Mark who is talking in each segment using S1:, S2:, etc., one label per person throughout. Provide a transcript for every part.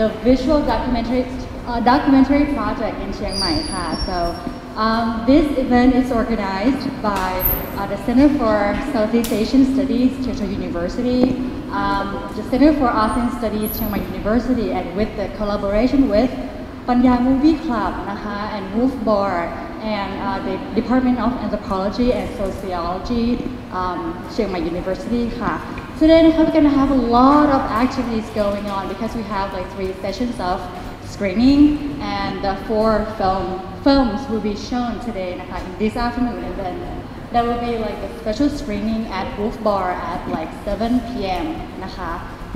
S1: the visual documentary, uh, documentary project in Chiang Mai. So um, this event is organized by uh, the Center for Southeast Asian Studies, Chiang University, um, the Center for ASEAN Studies, Chiang Mai University, and with the collaboration with Punya Movie Club Naha, and Wolf Bar, and uh, the Department of Anthropology and Sociology, um, Chiang Mai University Today, we're going to have a lot of activities going on because we have like three sessions of screening and the four film films will be shown today นะคะ in this afternoon and then there will be like a special screening at Wolf Bar at like 7 p.m. นะคะ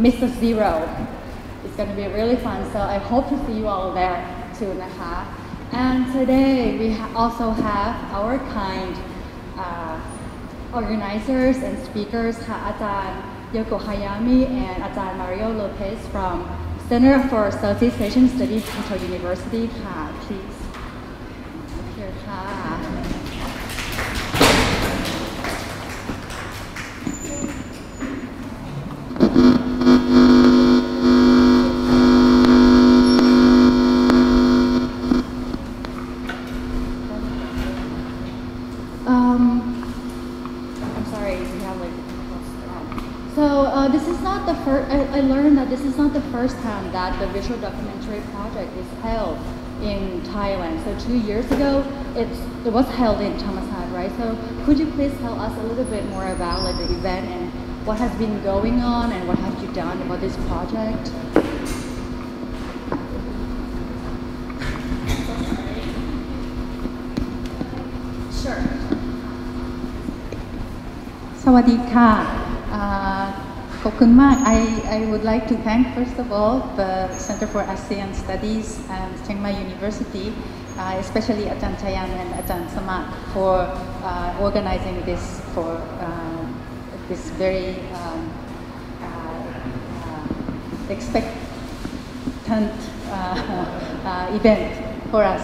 S1: Mr. Zero it's going to be really fun so I hope to see you all there too นะคะ and today we ha- also have our kind uh, organizers and speakers ค่ะอาจารย์ Yoko Hayami and Ajahn Mario Lopez from Center for Southeast Asian Studies, Kyoto University. Hi, please. I, I learned that this is not the first time that the visual documentary project is held in Thailand. So two years ago, it's it was held in Thammasat, right? So could you please tell us a little bit more about like the event and what has been going on and what have you done about this project? Sure.
S2: สวัสดีค่ะอ่า ขอบคุณมาก I, I would like to thank first of all the Center for ASEAN Studies and Chiang Mai University uh, especially อาจารย์ชยัน and อาจารย์สมัคร for uh, organizing this for uh, this very um, uh, uh, expectant uh, uh, event for us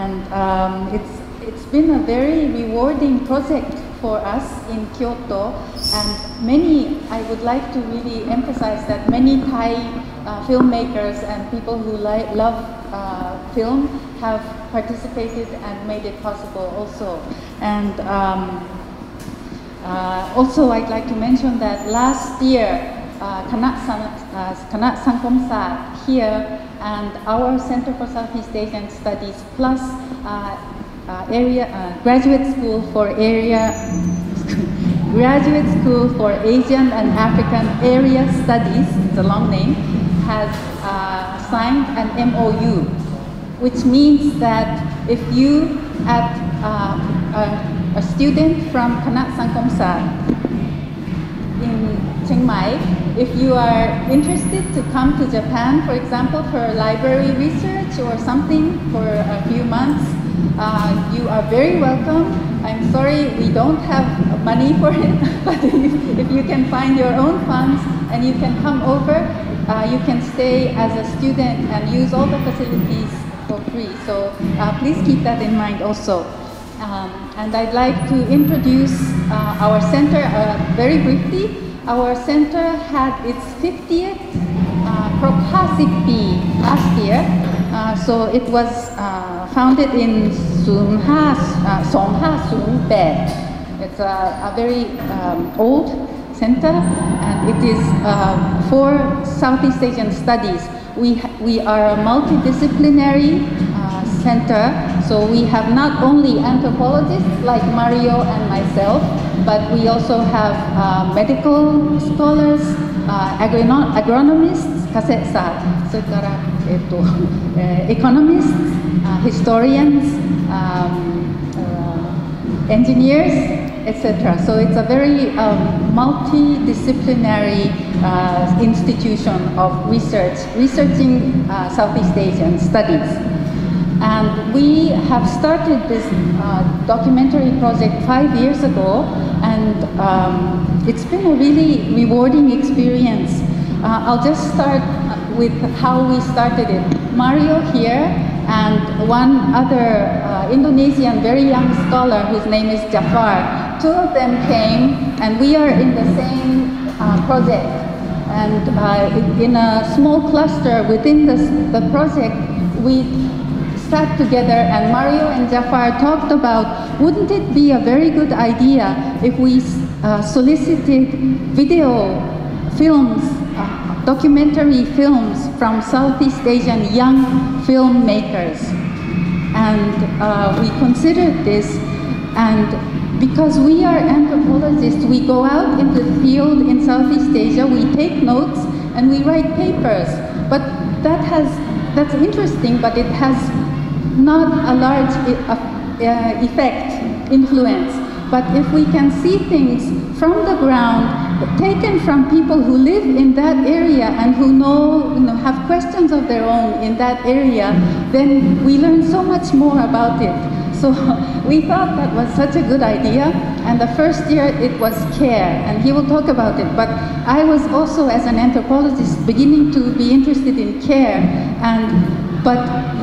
S2: and um, it's it's been a very rewarding project for us in Kyoto. And many I would like to really emphasize that many Thai uh, filmmakers and people who love uh, film have participated and made it possible also. And um, uh, also, I'd like to mention that last year, uh, Kana, San- uh, Sat here and our Center for Southeast Asian Studies plus uh, area uh, graduate school for area graduate school for Asian and African area studies, it's a long name, has uh, signed an MOU which means that if you at uh, a, a student from Kanat Sangkomsa in Chiang Mai, if you are interested to come to Japan, for example, for library research or something for a few months, uh, you are very welcome. I'm sorry we don't have money for it, but if, you can find your own funds and you can come over, uh, you can stay as a student and use all the facilities for free. So uh, please keep that in mind also. Um, and I'd like to introduce uh, our center uh, very briefly. Our center had its 50th uh, Prokhasipi last year. Uh, so it was uh, founded in 2508. It's a, a very um, old center and it is uh, for Southeast Asian studies. We, we are a multidisciplinary uh, center, so we have not only anthropologists like Mario and myself, but we also have uh, medical scholars, uh, agronomists, uh, economists, uh, historians, um, engineers, etc. So it's a very um, multidisciplinary uh, institution of research, researching uh, Southeast Asian studies. And we have started this uh, documentary project five years ago and um, it's been a really rewarding experience. Uh, I'll just start with how we started it. Mario here and one other uh, Indonesian very young scholar whose name is Jafar. Two of them came, and we are in the same uh, project. and uh, in a small cluster within this, the project, we sat together and Mario and Jafar talked about wouldn't it be a very good idea if we uh, solicited video films, uh, documentary films from Southeast Asian young filmmakers. And uh, we considered this and because we are anthropologists, we go out in the field in Southeast Asia, we take notes and we write papers. But that has, that's interesting, but it has not a large uh, effect, influence. But if we can see things from the ground, taken from people who live in that area and who know, you know, have questions of their own in that area, then we learn so much more about it. So we thought that was such a good idea. And the first year it was care, and he will talk about it. But I was also, as an anthropologist, beginning to be interested in care. And but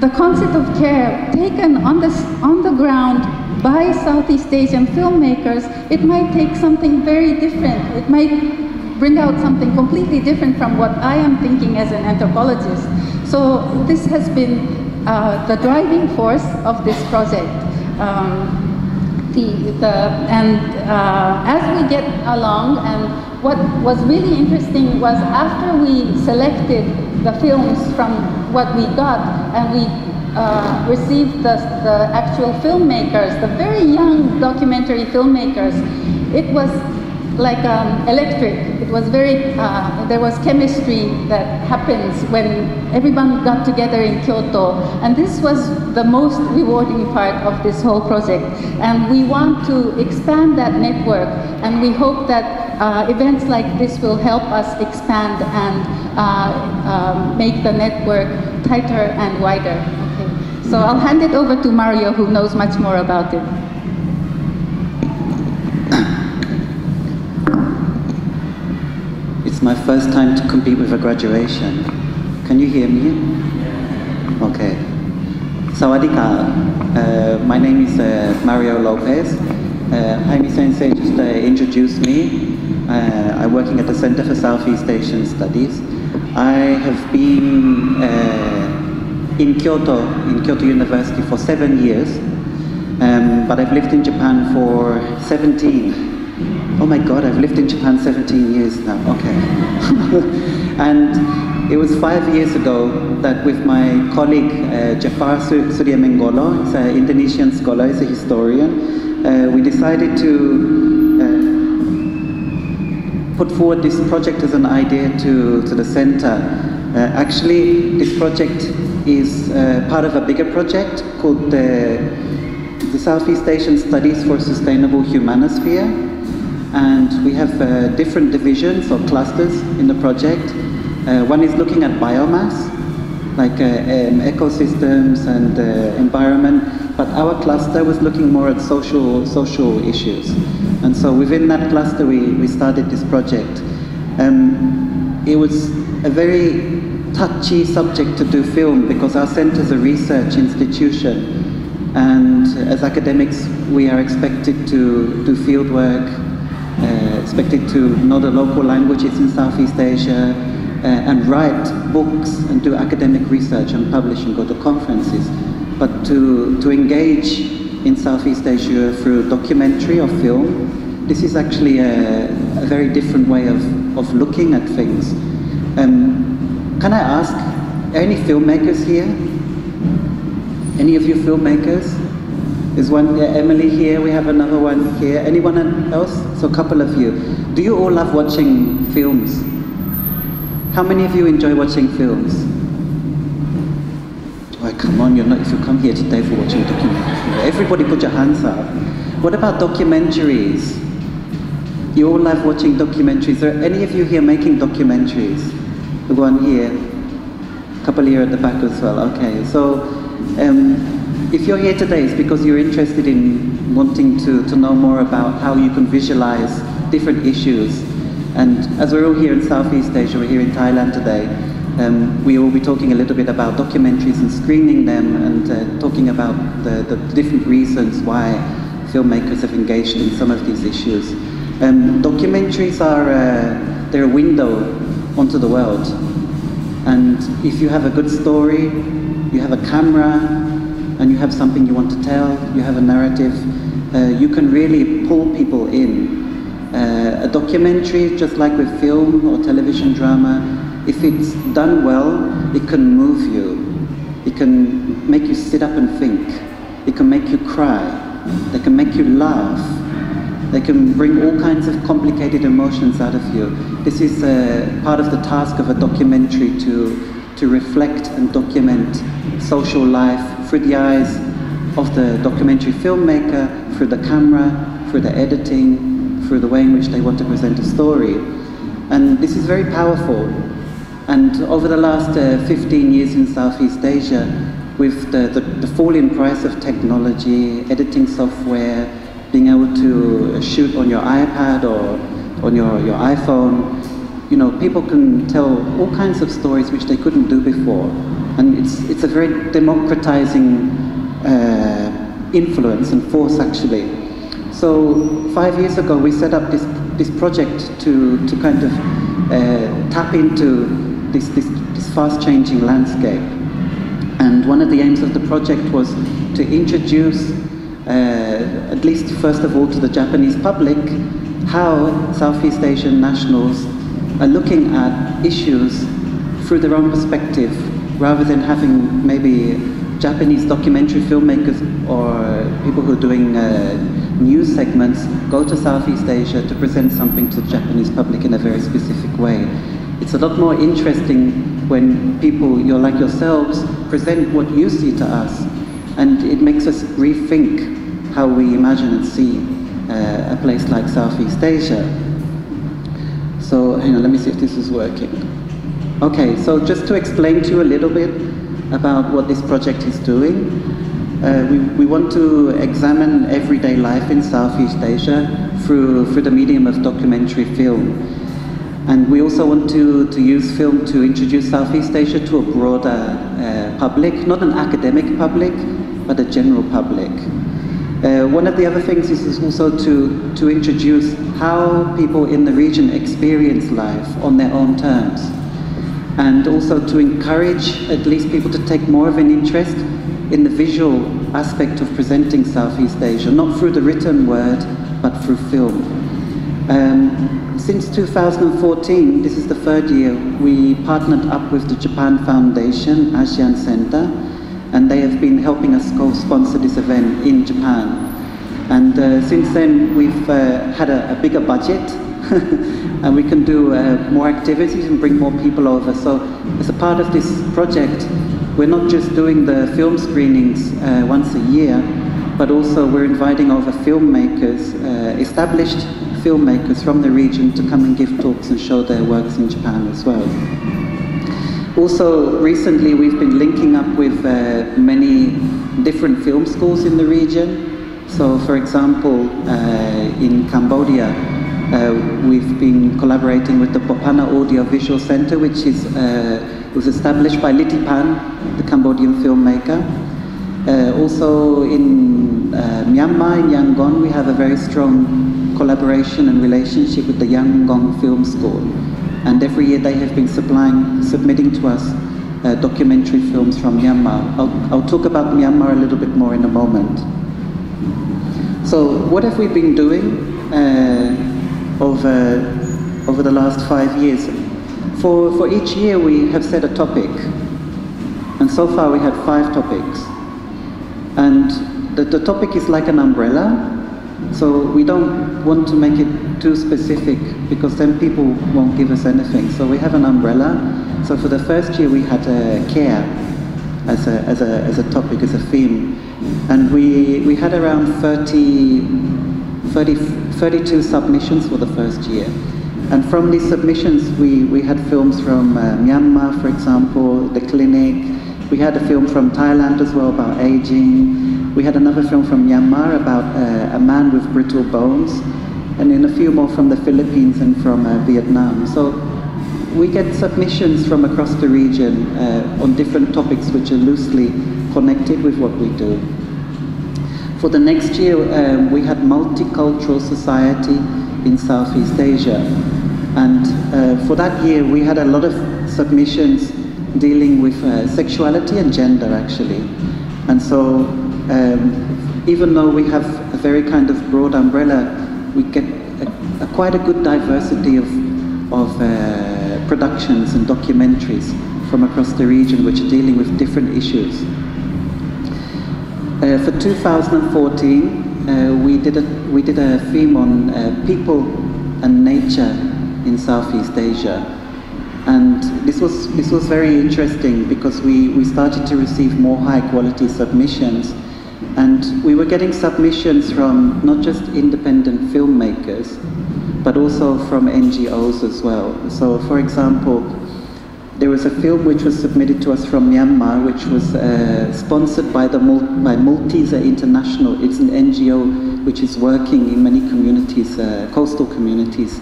S2: the concept of care taken on the, on the ground by Southeast Asian filmmakers, it might take something very different. It might bring out something completely different from what I am thinking as an anthropologist. So this has been uh, the driving force of this project. Um, the, the, and uh, as we get along, and what was really interesting was after we selected the films from what we got and we uh, received the, the actual filmmakers, the very young documentary filmmakers, it was like um, electric. It was very, uh, there was chemistry that happens when everyone got together in Kyoto. And this was the most rewarding part of this whole project. And we want to expand that network. And we hope that uh, events like this will help us expand and uh, um, make the network tighter and wider. Okay. So I'll hand it over to Mario, who knows much more about it.
S3: It's my first time to compete with a graduation. Can you hear me? Okay. Sawadika. Uh, my name is uh, Mario Lopez. Uh, Hayami Sensei just uh, introduced me. Uh, I'm working at the Center for Southeast Asian Studies. I have been uh, in Kyoto, in Kyoto University for seven years, um, but I've lived in Japan for 17 Oh my God, I've lived in Japan 17 years now. Okay. and it was five years ago that with my colleague uh, Jafar Suryomenggolo, he's an Indonesian scholar, he's a historian, uh, we decided to uh, put forward this project as an idea to, to the center. Uh, actually, this project is uh, part of a bigger project called the, the Southeast Asian Studies for Sustainable Humanosphere and we have uh, different divisions or clusters in the project. Uh, one is looking at biomass, like uh, um, ecosystems and uh, environment, but our cluster was looking more at social, social issues. And so within that cluster we, we started this project. Um, it was a very touchy subject to do film because our center is a research institution and as academics we are expected to do field work uh, expected to know the local languages in Southeast Asia uh, and write books and do academic research and publish and go to conferences. But to, to engage in Southeast Asia through documentary or film, this is actually a, a very different way of, of looking at things. Um, can I ask, any filmmakers here? Any of you filmmakers? There's one, yeah, Emily here, we have another one here. Anyone else? So a couple of you. Do you all love watching films? How many of you enjoy watching films? Oh, come on, you're not, if you come here today for watching documentaries. Everybody put your hands up. What about documentaries? You all love watching documentaries. Are any of you here making documentaries? The one here. A couple here at the back as well. Okay, so um, if you're here today, it's because you're interested in wanting to, to know more about how you can visualize different issues. And as we're all here in Southeast Asia, we're here in Thailand today, um, we will be talking a little bit about documentaries and screening them and uh, talking about the, the different reasons why filmmakers have engaged in some of these issues. Um, documentaries are uh, they're a window onto the world, and if you have a good story, you have a camera, and you have something you want to tell, you have a narrative, uh, you can really pull people in. Uh, a documentary, just like with film or television drama, if it's done well, it can move you. It can make you sit up and think. It can make you cry. They can make you laugh. They can bring all kinds of complicated emotions out of you. This is uh, part of the task of a documentary to, to reflect and document social life through the eyes of the documentary filmmaker, through the camera, through the editing, through the way in which they want to present a story. And this is very powerful. And over the last uh, 15 years in Southeast Asia, with the, the, the fall in price of technology, editing software, being able to shoot on your iPad or on your, your iPhone, you know, people can tell all kinds of stories which they couldn't do before. And it's, it's a very democratizing uh, influence and force actually. So five years ago we set up this, this project to, to kind of uh, tap into this, this, this fast changing landscape. And one of the aims of the project was to introduce, uh, at least first of all to the Japanese public, how Southeast Asian nationals are looking at issues through their own perspective, rather than having maybe Japanese documentary filmmakers or people who are doing uh, news segments go to Southeast Asia to present something to the Japanese public in a very specific way. It's a lot more interesting when people, you're like yourselves, present what you see to us, and it makes us rethink how we imagine and see uh, a place like Southeast Asia. So, hang on, let me see if this is working. Okay, so just to explain to you a little bit about what this project is doing, uh, we, we want to examine everyday life in Southeast Asia through, through the medium of documentary film. And we also want to, to use film to introduce Southeast Asia to a broader uh, public, not an academic public, but a general public. Uh, one of the other things is also to, to introduce how people in the region experience life on their own terms. And also to encourage at least people to take more of an interest in the visual aspect of presenting Southeast Asia, not through the written word, but through film. Um, since 2014, this is the third year, we partnered up with the Japan Foundation, ASEAN Center, and they have been helping us co-sponsor this event in Japan. And uh, since then, we've uh, had a, a, bigger budget, and we can do uh, more activities and bring more people over. So, as a part of this project, we're not just doing the film screenings uh, once a year, but also we're inviting over filmmakers, uh, established filmmakers from the region to come and give talks and show their works in Japan as well. Also, recently we've been linking up with uh, many different film schools in the region. So, for example, uh, in Cambodia, uh, we've been collaborating with the Bophana Audio Visual Center, which is uh, was established by Rithy Panh, the Cambodian filmmaker. Uh, also in uh, Myanmar, in Yangon, we have a very strong collaboration and relationship with the Yangon Film School. And every year they have been supplying, submitting to us uh, documentary films from Myanmar. I'll, I'll talk about Myanmar a little bit more in a moment. So what have we been doing uh, over, over the last five years? For, for each year we have set a topic. And so far we had five topics. And the, the topic is like an umbrella so we don't want to make it too specific because then people won't give us anything. So we have an umbrella. So for the first year we had uh, care as a, as, a, as a topic, as a theme. And we, we had around 30, 30, 32 submissions for the first year. And from these submissions, we, we had films from uh, Myanmar, for example, The Clinic. We had a film from Thailand as well about aging. We had another film from Myanmar about uh, a man with brittle bones, and then a few more from the Philippines and from uh, Vietnam. So we get submissions from across the region uh, on different topics which are loosely connected with what we do. For the next year, um, we had multicultural society in Southeast Asia. And uh, for that year, we had a lot of submissions dealing with uh, sexuality and gender, actually. And so, um, even though we have a very kind of broad umbrella, we get a, a quite a good diversity of, of uh, productions and documentaries from across the region which are dealing with different issues. Uh, for 2014, uh, we, did a, we did a theme on uh, people and nature in Southeast Asia. And this was, this was very interesting because we, we started to receive more high quality submissions. And we were getting submissions from not just independent filmmakers, but also from NGOs as well. So, for example, there was a film which was submitted to us from Myanmar, which was uh, sponsored by the by Malteser International. It's an NGO which is working in many communities, uh, coastal communities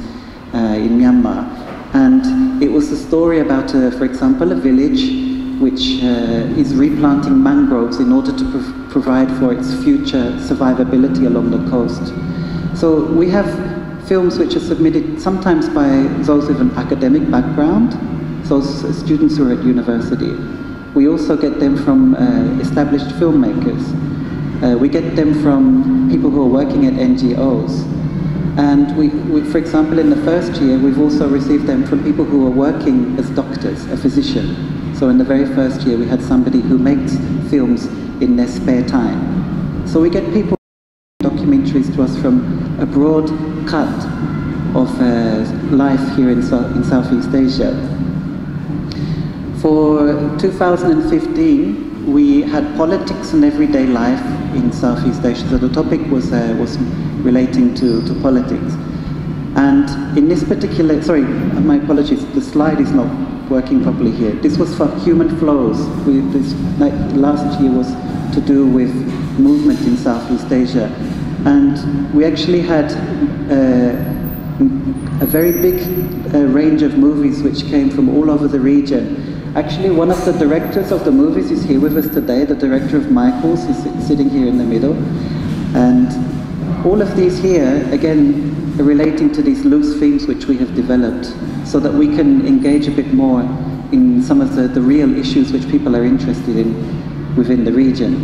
S3: uh, in Myanmar. And it was a story about, uh, for example, a village which uh, is replanting mangroves in order to prov provide for its future survivability along the coast. So we have films which are submitted sometimes by those with an academic background, those students who are at university. We also get them from uh, established filmmakers. Uh, we get them from people who are working at NGOs. And we, we, for example, in the first year, we've also received them from people who are working as doctors, a physician. So in the very first year, we had somebody who makes films in their spare time. So we get people documentaries to us from a broad cut of uh, life here in, so in Southeast Asia. For 2015, we had politics and everyday life in Southeast Asia. So the topic was, uh, was relating to, to politics. And in this particular, sorry, my apologies, the slide is not working properly here. This was for human flows. We, this like, last year was to do with movement in Southeast Asia. And we actually had uh, a very big uh, range of movies which came from all over the region. Actually, one of the directors of the movies is here with us today, the director of Michaels, is sitting here in the middle. And all of these here, again, are relating to these loose themes which we have developed so that we can engage a bit more in some of the, the real issues which people are interested in within the region.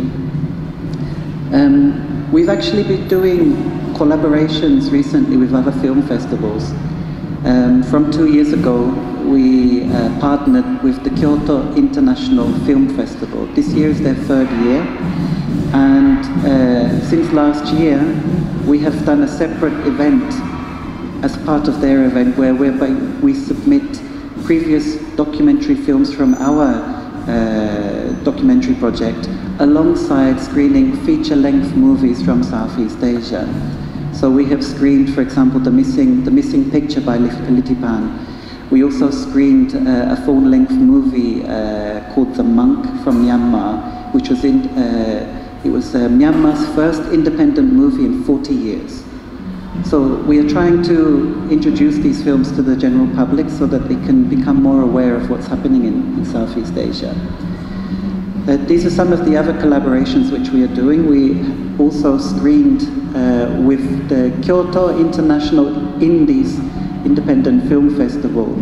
S3: Um, we've actually been doing collaborations recently with other film festivals. Um, from two years ago, we uh, partnered with the Kyoto International Film Festival. This year is their third year, and uh, since last year, we have done a separate event as part of their event where we submit previous documentary films from our uh, documentary project alongside screening feature-length movies from Southeast Asia. So we have screened, for example, the missing, the missing picture by Rithy Panh. We also screened uh, a full-length movie uh, called The Monk from Myanmar, which was in, uh, it was uh, Myanmar's first independent movie in 40 years. So we are trying to introduce these films to the general public so that they can become more aware of what's happening in, in Southeast Asia. Uh, these are some of the other collaborations which we are doing. We also screened uh, with the Kyoto International Indies Independent Film Festival.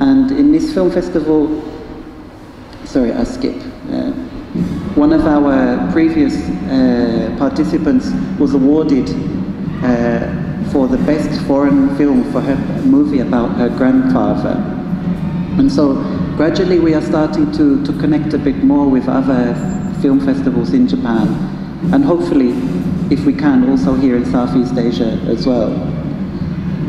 S3: And in this film festival, sorry, I skip. Uh, one of our previous uh, participants was awarded for the best foreign film for her movie about her grandfather. And so gradually we are starting to, to connect a bit more with other film festivals in Japan and hopefully, if we can, also here in Southeast Asia as well.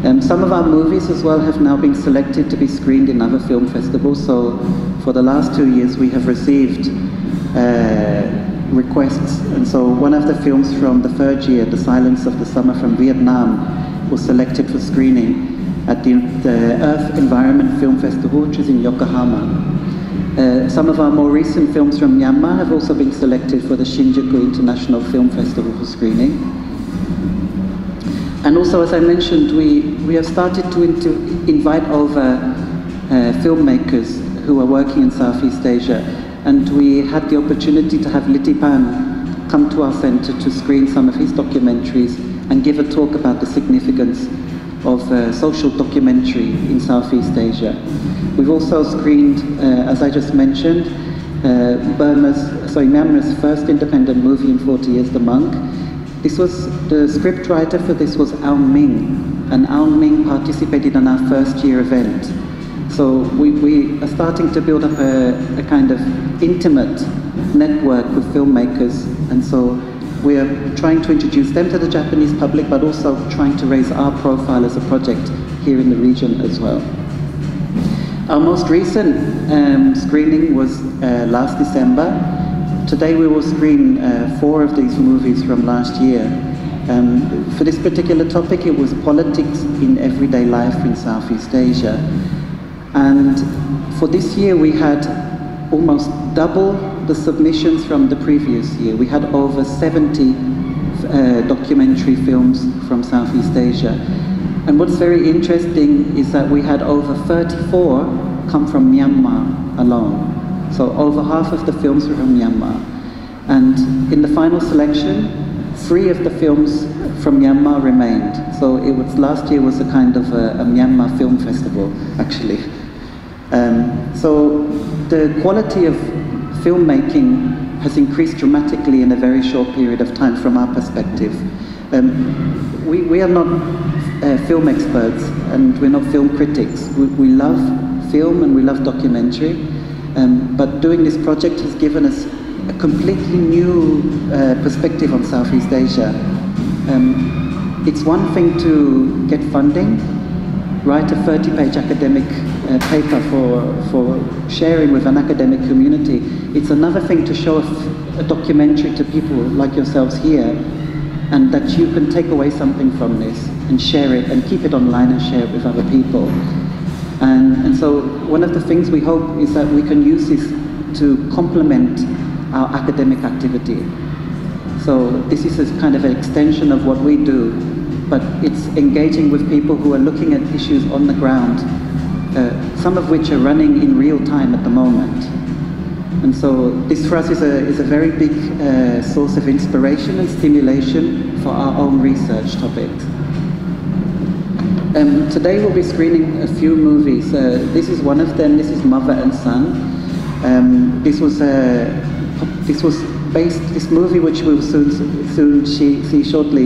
S3: Um, some of our movies as well have now been selected to be screened in other film festivals. So for the last two years we have received uh, requests. And so one of the films from the third year, The Silence of the Summer from Vietnam, was selected for screening at the, the Earth Environment Film Festival, which is in Yokohama. Uh, some of our more recent films from Myanmar have also been selected for the Shinjuku International Film Festival for screening. And also, as I mentioned, we, we have started to invite over uh, filmmakers who are working in Southeast Asia. And we had the opportunity to have Rithy Panh come to our center to screen some of his documentaries and give a talk about the significance of uh, social documentary in Southeast Asia. We've also screened, uh, as I just mentioned, uh, Burma's, sorry, Myanmar's first independent movie in 40 years, The Monk. This was, the scriptwriter for this was Aung Min, and Aung Min participated in our first year event. So we, we are starting to build up a, a kind of intimate network with filmmakers, and so we are trying to introduce them to the Japanese public, but also trying to raise our profile as a project here in the region as well. Our most recent um, screening was uh, last December. Today we will screen uh, four of these movies from last year. Um, for this particular topic, it was politics in everyday life in Southeast Asia. And for this year, we had almost double the submissions from the previous year. We had over 70 uh, documentary films from Southeast Asia. And what's very interesting is that we had over 34 come from Myanmar alone. So over half of the films were from Myanmar. And in the final selection, three of the films from Myanmar remained. So it was last year was a kind of a, a Myanmar film festival, actually. Um, so the quality of filmmaking has increased dramatically in a very short period of time from our perspective. Um, we, we are not uh, film experts and we're not film critics. We, we love film and we love documentary, um, but doing this project has given us a completely new uh, perspective on Southeast Asia. Um, it's one thing to get funding, write a 30-page academic uh, paper for, for sharing with an academic community. It's another thing to show a, documentary to people like yourselves here and that you can take away something from this and share it and keep it online and share it with other people. And, and so one of the things we hope is that we can use this to complement our academic activity. So this is a kind of an extension of what we do, but it's engaging with people who are looking at issues on the ground, uh, some of which are running in real time at the moment. And so this for us is a, is a very big uh, source of inspiration and stimulation for our own research topics. Um, today we'll be screening a few movies. Uh, this is one of them. This is Mother and Son. Um, this was a, this was based. This movie, which we'll soon soon see, see shortly,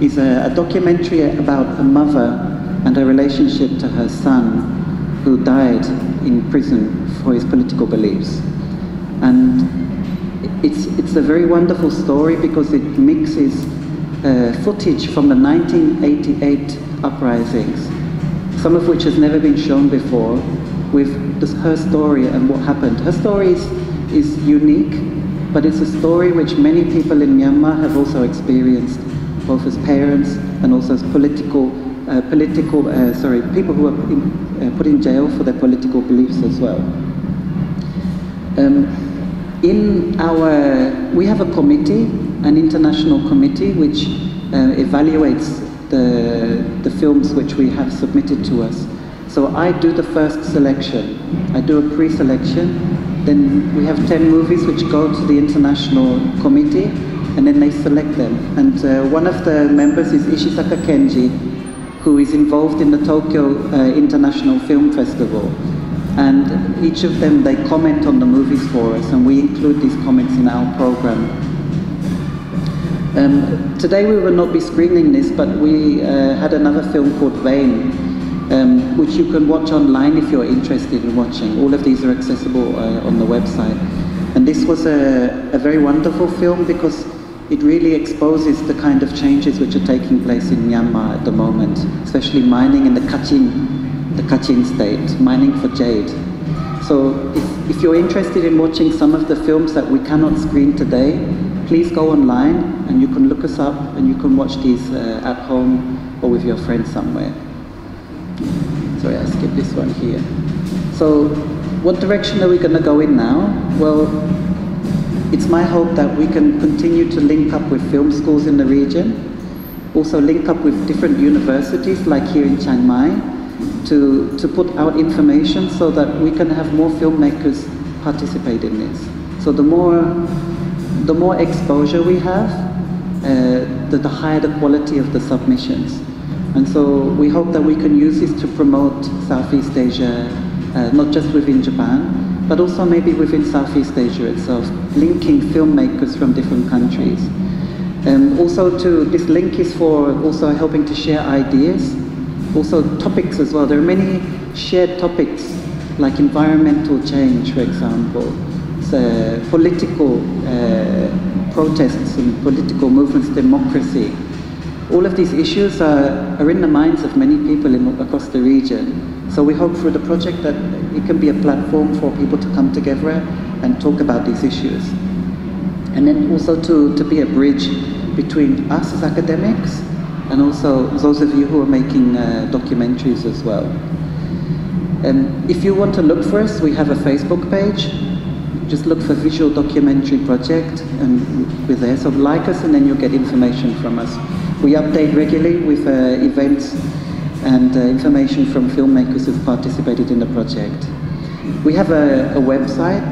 S3: is a, a documentary about a mother and her relationship to her son, who died in prison for his political beliefs. And it's it's a very wonderful story because it mixes uh, footage from the 1988 uprisings, some of which has never been shown before, with this, her story and what happened. Her story is, is unique, but it's a story which many people in Myanmar have also experienced, both as parents and also as political, uh, political, uh, sorry, people who are in, uh, put in jail for their political beliefs as well. Um, in our, we have a committee, an international committee, which uh, evaluates the, the films which we have submitted to us. So I do the first selection. I do a pre-selection. Then we have 10 movies which go to the international committee and then they select them. And uh, one of the members is Ishizaka Kenji, who is involved in the Tokyo uh, International Film Festival. And each of them, they comment on the movies for us and we include these comments in our program. Um, today we will not be screening this, but we uh, had another film called Vain, um, which you can watch online if you're interested in watching. All of these are accessible uh, on the website. And this was a, a, very wonderful film because it really exposes the kind of changes which are taking place in Myanmar at the moment, especially mining in the Kachin, the Kachin state, mining for jade. So if, if you're interested in watching some of the films that we cannot screen today, please go online and you can look us up and you can watch these uh, at home or with your friends somewhere. Sorry, I skipped this one here. So, what direction are we going to go in now? Well, it's my hope that we can continue to link up with film schools in the region, also link up with different universities like here in Chiang Mai to, to put out information so that we can have more filmmakers participate in this. So the more the more exposure we have, uh, the, the, higher the quality of the submissions. And so we hope that we can use this to promote Southeast Asia, uh, not just within Japan, but also maybe within Southeast Asia itself, linking filmmakers from different countries. Um, also to, this link is for also helping to share ideas, also topics as well. There are many shared topics like environmental change, for example, political uh, protests and political movements, democracy. All of these issues are, are in the minds of many people in, across the region. So we hope through the project that it can be a platform for people to come together and talk about these issues. And then also to, to be a bridge between us as academics and also those of you who are making uh, documentaries as well. Um, if you want to look for us, we have a Facebook page. Just look for Visual Documentary Project and we're there. So like us and then you'll get information from us. We update regularly with uh, events and uh, information from filmmakers who've participated in the project. We have a, a website,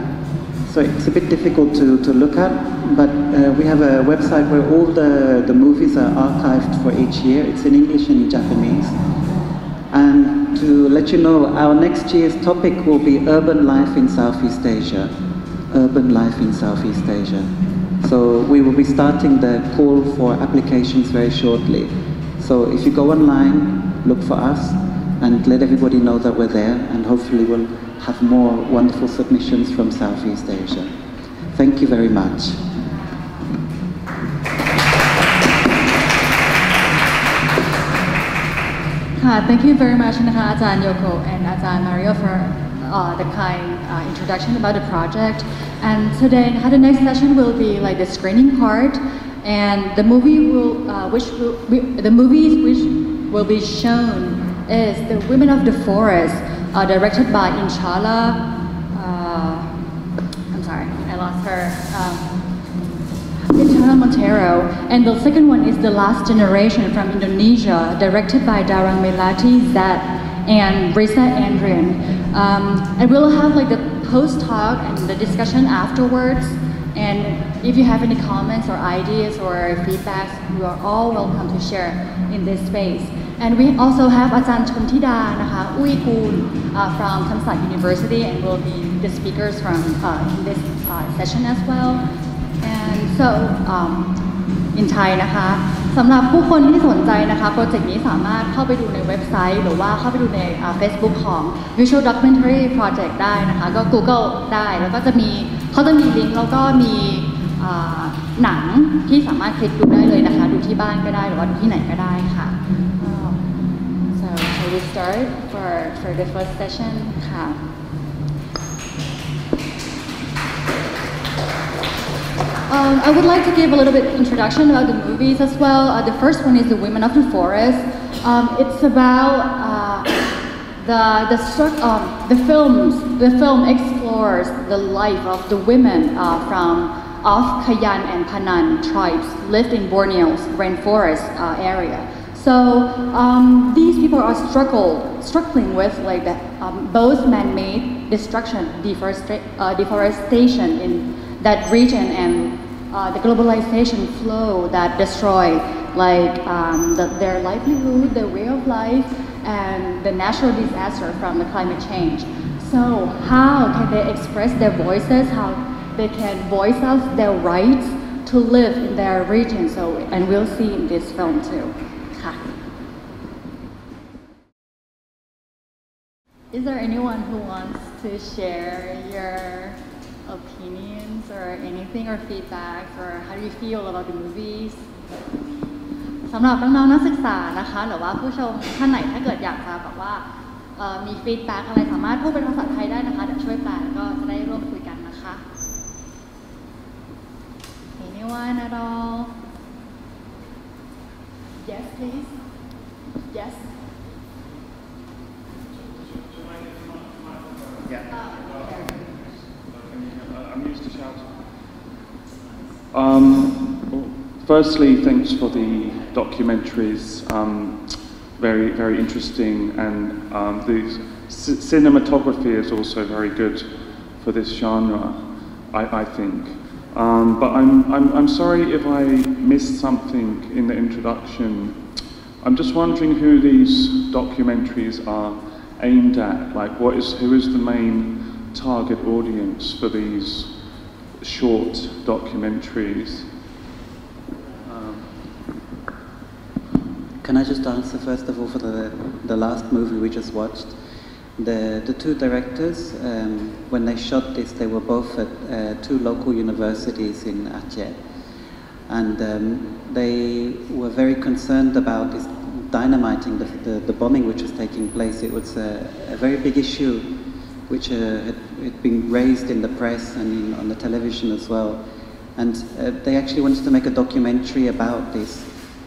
S3: so it's a bit difficult to, to look at, but uh, we have a website where all the, the movies are archived for each year. It's in English and Japanese. And to let you know, our next year's topic will be urban life in Southeast Asia. Urban life in Southeast Asia. So we will be starting the call for applications very shortly. So if you go online, look for us and let everybody know that we're there and hopefully we'll have more wonderful submissions from Southeast Asia. Thank you very much.
S1: Thank you very much, Ajahn Yoko and uh, Ajahn Mario for uh, the kind uh, introduction about the project. And today, the next session will be like the screening part, and the movie will, uh, which will, the movies which will be shown is the Women of the Forest uh, directed by Inshallah uh, I'm sorry I lost her um, Montero. And the second one is The Last Generation from Indonesia, directed by Darang Melati Zat and Riza Andrian. Um, and we'll have like the post talk and the discussion afterwards. And if you have any comments or ideas or feedback, you are all welcome to share in this space. And we also have Ajahn Chontida Naha uh, from Thammasat University and will be the speakers from uh, this uh, session as well. And so, um, in Thai, สำหรับผู้คนที่สนใจนะคะโปรเจกต์นี้สามารถเข้าไปดูในเว็บไซต์ หรือว่าเข้าไปดูใน Facebook ของ Visual Documentary Project ได้นะคะ ก็ Google ได้แล้วก็จะมีเขาจะมีลิงก์แล้วก็มีหนังที่สามารถคลิกดูได้เลยนะคะ ดูที่บ้านก็ได้หรือว่าดูที่ไหนก็ได้ค่ะ so shall we start for for the first session ค่ะ Um, I would like to give a little bit introduction about the movies as well. Uh, the first one is The Women of the Forest. Um, it's about uh, the the, um, the films. The film explores the life of the women uh, from of Kayan and Penan tribes lived in Borneo's rainforest uh, area. So um, these people are struggling with like the, um, both man-made destruction, uh, deforestation in that region and uh, the globalization flow that destroy like um, the, their livelihood, their way of life, and the natural disaster from the climate change. So how can they express their voices? How they can voice out their rights to live in their region? So and we'll see in this film too. Is there anyone who wants to share your anything or feedback or how do you feel about the movies สำหรับน้องๆนักศึกษานะคะหรือว่าผู้ชมท่านไหนถ้าเกิดอยากจะแบบว่าเอ่อมีฟีดแบ็กอะไรสามารถพูดเป็นภาษาไทยได้นะคะเดี๋ยวช่วยแปลแล้วก็จะได้ร่วมคุยกันนะคะ Anyone at all Yes please Yes
S4: I'm used to shouting. Um, firstly, thanks for the documentaries. Um, very, very interesting, and um, the cinematography is also very good for this genre, I, I think. Um, but I'm, I'm, I'm sorry if I missed something in the introduction. I'm just wondering who these documentaries are aimed at. Like, what is who is the main target audience for these short documentaries? Um,
S3: Can I just answer first of all for the, the last movie we just watched? The, the two directors, um, when they shot this, they were both at uh, two local universities in Aceh. And um, they were very concerned about this dynamiting, the, the, the bombing which was taking place. It was a, a very big issue which uh, had, had been raised in the press and in, on the television as well. And uh, they actually wanted to make a documentary about this,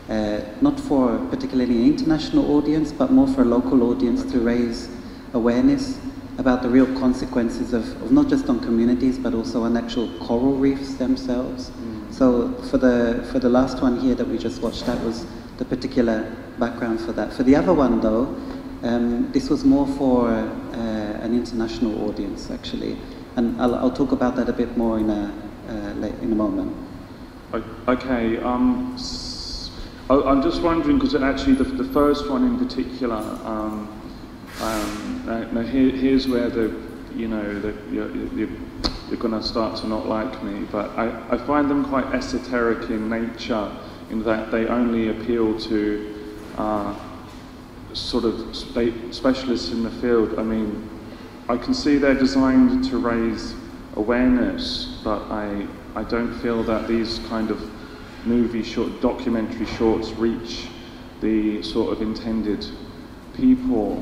S3: uh, not for particularly an international audience, but more for a local audience to raise awareness about the real consequences of, of not just on communities, but also on actual coral reefs themselves. So for the, for the last one here that we just watched, that was the particular background for that. For the other one though, um, this was more for uh, an international audience actually. And I'll, I'll talk about that a bit more in a, uh, in a moment.
S4: Okay, um, I- I'm just wondering because actually the, the first one in particular, um, um, now here, here's where the, you know, the, you're, you're, you're going to start to not like me, but I, I find them quite esoteric in nature in that they only appeal to uh, sort of spe- specialists in the field. I mean, I can see they're designed to raise awareness, but I, I don't feel that these kind of movie short, documentary shorts reach the sort of intended people.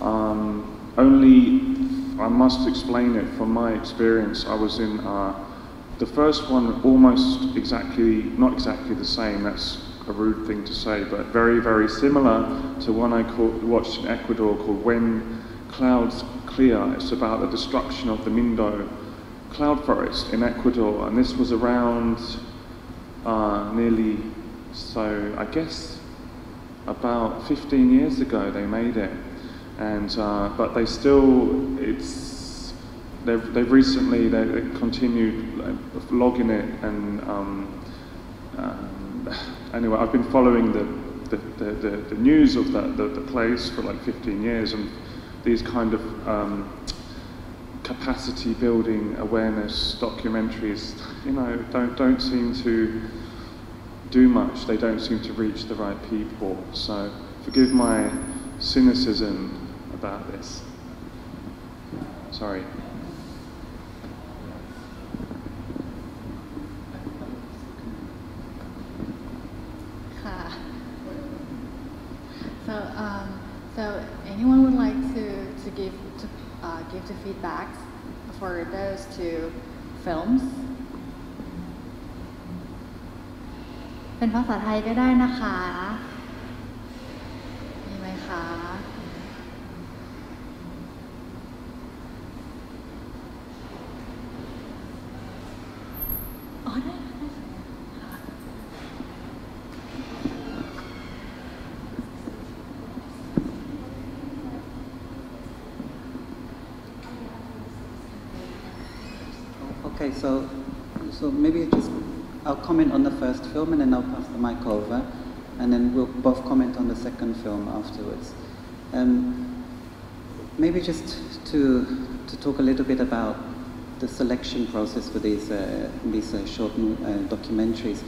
S4: Um, only, I must explain it from my experience. I was in uh, the first one, almost exactly, not exactly the same. That's a rude thing to say, but very, very similar to one I caught, watched in Ecuador called When Clouds Clear. It's about the destruction of the Mindo cloud forest in Ecuador, and this was around uh, nearly, so I guess about 15 years ago they made it, and uh, but they still it's they've, they've recently they, continued logging it and um, um, anyway I've been following the the, the, the, the news of that the, the place for like 15 years and these kind of um, capacity building awareness documentaries you know don't don't seem to do much. They don't seem to reach the right people. So forgive my cynicism about this. Sorry
S2: for those two films
S1: เป็นภาษาไทยก็ได้นะคะ
S3: comment on the first film and then I'll pass the mic over, and then we'll both comment on the second film afterwards. Um, maybe just to to talk a little bit about the selection process for these uh, these uh, short uh, documentaries.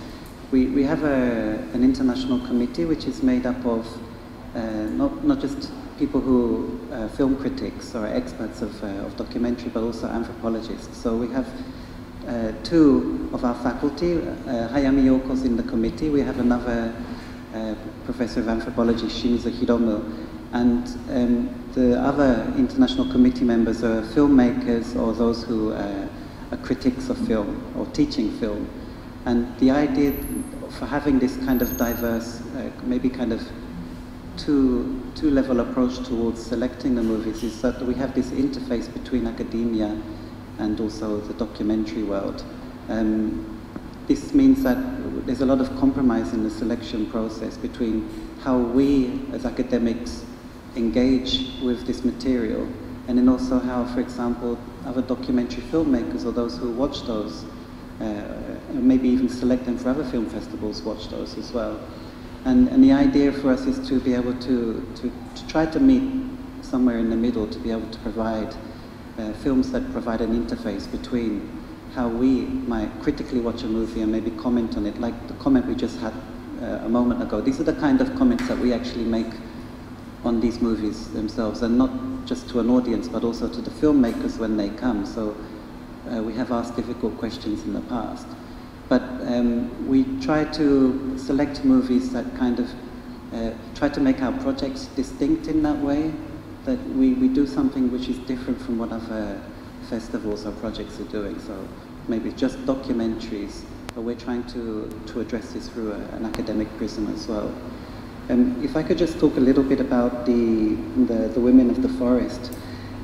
S3: We we have a, an international committee which is made up of uh, not not just people who uh, film critics or experts of, uh, of documentary, but also anthropologists. So we have uh, two of our faculty. Uh, Hayami Yoko's in the committee. We have another uh, professor of anthropology, Shimizu Hiromu. And um, the other international committee members are filmmakers or those who uh, are critics of film or teaching film. And the idea for having this kind of diverse, uh, maybe kind of two, two level approach towards selecting the movies is that we have this interface between academia and also the documentary world. Um, this means that there's a lot of compromise in the selection process between how we as academics engage with this material and then also how, for example, other documentary filmmakers or those who watch those, uh, maybe even select them for other film festivals, watch those as well. And, and the idea for us is to be able to, to, to try to meet somewhere in the middle to be able to provide uh, films that provide an interface between how we might critically watch a movie and maybe comment on it, like the comment we just had uh, a moment ago. These are the kind of comments that we actually make on these movies themselves, and not just to an audience, but also to the filmmakers when they come. So uh, we have asked difficult questions in the past. But um, we try to select movies that kind of uh, try to make our projects distinct in that way, that we, we do something which is different from what other festivals or projects are doing. So maybe just documentaries, but we're trying to, to address this through a, an academic prism as well. Um, if I could just talk a little bit about the, the, the Women of the Forest.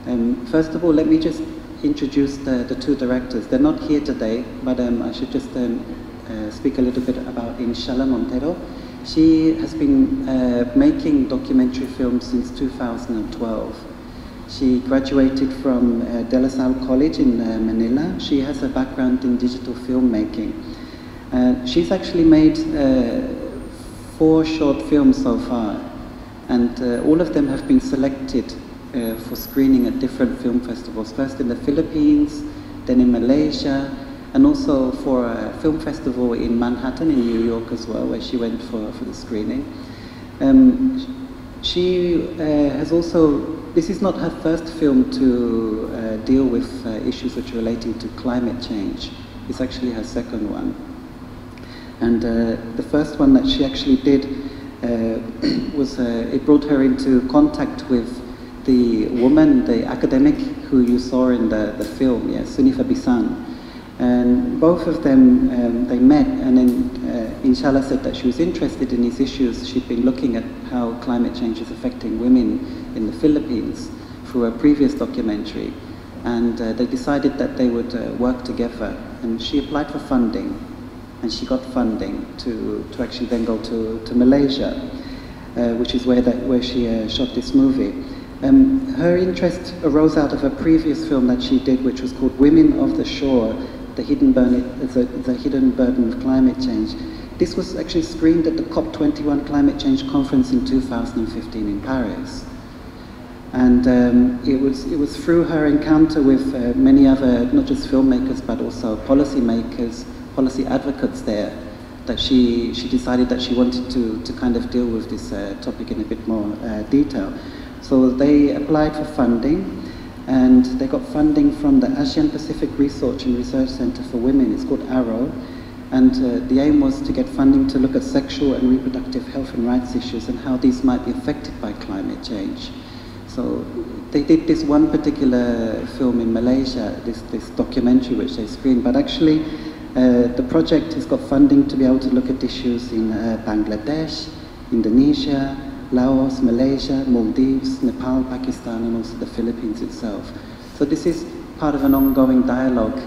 S3: Um, first of all, let me just introduce the, the two directors. They're not here today, but um, I should just um, uh, speak a little bit about Inshallah Montero. She has been uh, making documentary films since 2012. She graduated from uh, De La Salle College in uh, Manila. She has a background in digital filmmaking. Uh, she's actually made uh, four short films so far, and uh, all of them have been selected uh, for screening at different film festivals, first in the Philippines, then in Malaysia, and also for a film festival in Manhattan in New York as well, where she went for, for the screening. Um, she has also, this is not her first film to uh, deal with uh, issues which are relating to climate change. It's actually her second one. And uh, the first one that she actually did uh, was, uh, it brought her into contact with the woman, the academic who you saw in the, the film, yeah, Sunitha Bisan. And both of them, um, they met, and then uh, Inshallah said that she was interested in these issues. She'd been looking at how climate change is affecting women in the Philippines through a previous documentary. And uh, they decided that they would uh, work together. And she applied for funding, and she got funding to, to actually then go to, to Malaysia, uh, which is where, that, where she uh, shot this movie. Um, her interest arose out of a previous film that she did, which was called Women of the Shore, the hidden, burden, the, the hidden burden of climate change. This was actually screened at the COP21 Climate Change Conference in 2015 in Paris. And um, it, was, it was through her encounter with uh, many other, not just filmmakers, but also policymakers, policy advocates there, that she, she decided that she wanted to, to kind of deal with this uh, topic in a bit more uh, detail. So they applied for funding, and they got funding from the ASEAN Pacific Resource and Research Center for Women. It's called ARROW. And uh, the aim was to get funding to look at sexual and reproductive health and rights issues and how these might be affected by climate change. So they did this one particular film in Malaysia, this, this documentary which they screened, but actually uh, the project has got funding to be able to look at issues in uh, Bangladesh, Indonesia, Laos, Malaysia, Maldives, Nepal, Pakistan, and also the Philippines itself. So this is part of an ongoing dialogue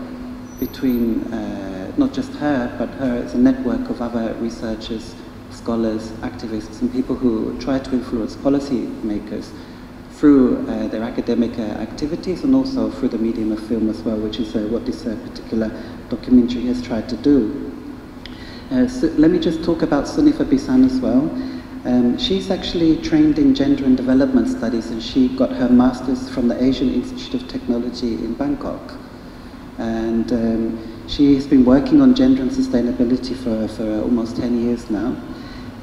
S3: between uh, not just her, but her as a network of other researchers, scholars, activists, and people who try to influence policy makers through uh, their academic uh, activities and also through the medium of film as well, which is uh, what this uh, particular documentary has tried to do. Uh, so let me just talk about Sunitha Bisan as well. Um, she's actually trained in gender and development studies and she got her master's from the Asian Institute of Technology in Bangkok. And um, she has been working on gender and sustainability for, for almost 10 years now.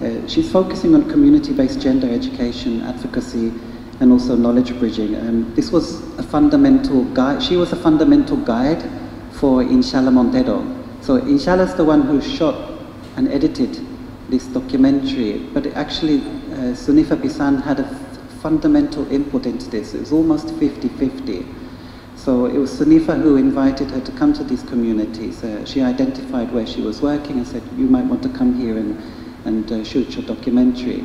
S3: Uh, she's focusing on community-based gender education, advocacy, and also knowledge bridging. Um, this was a fundamental guide, she was a fundamental guide for Inshallah Montero. So Inshallah is the one who shot and edited this documentary, but actually uh, Sunitha Bisan had a fundamental input into this. It was almost 50-50. So it was Sunitha who invited her to come to these communities. Uh, she identified where she was working and said, you might want to come here and, and uh, shoot your documentary.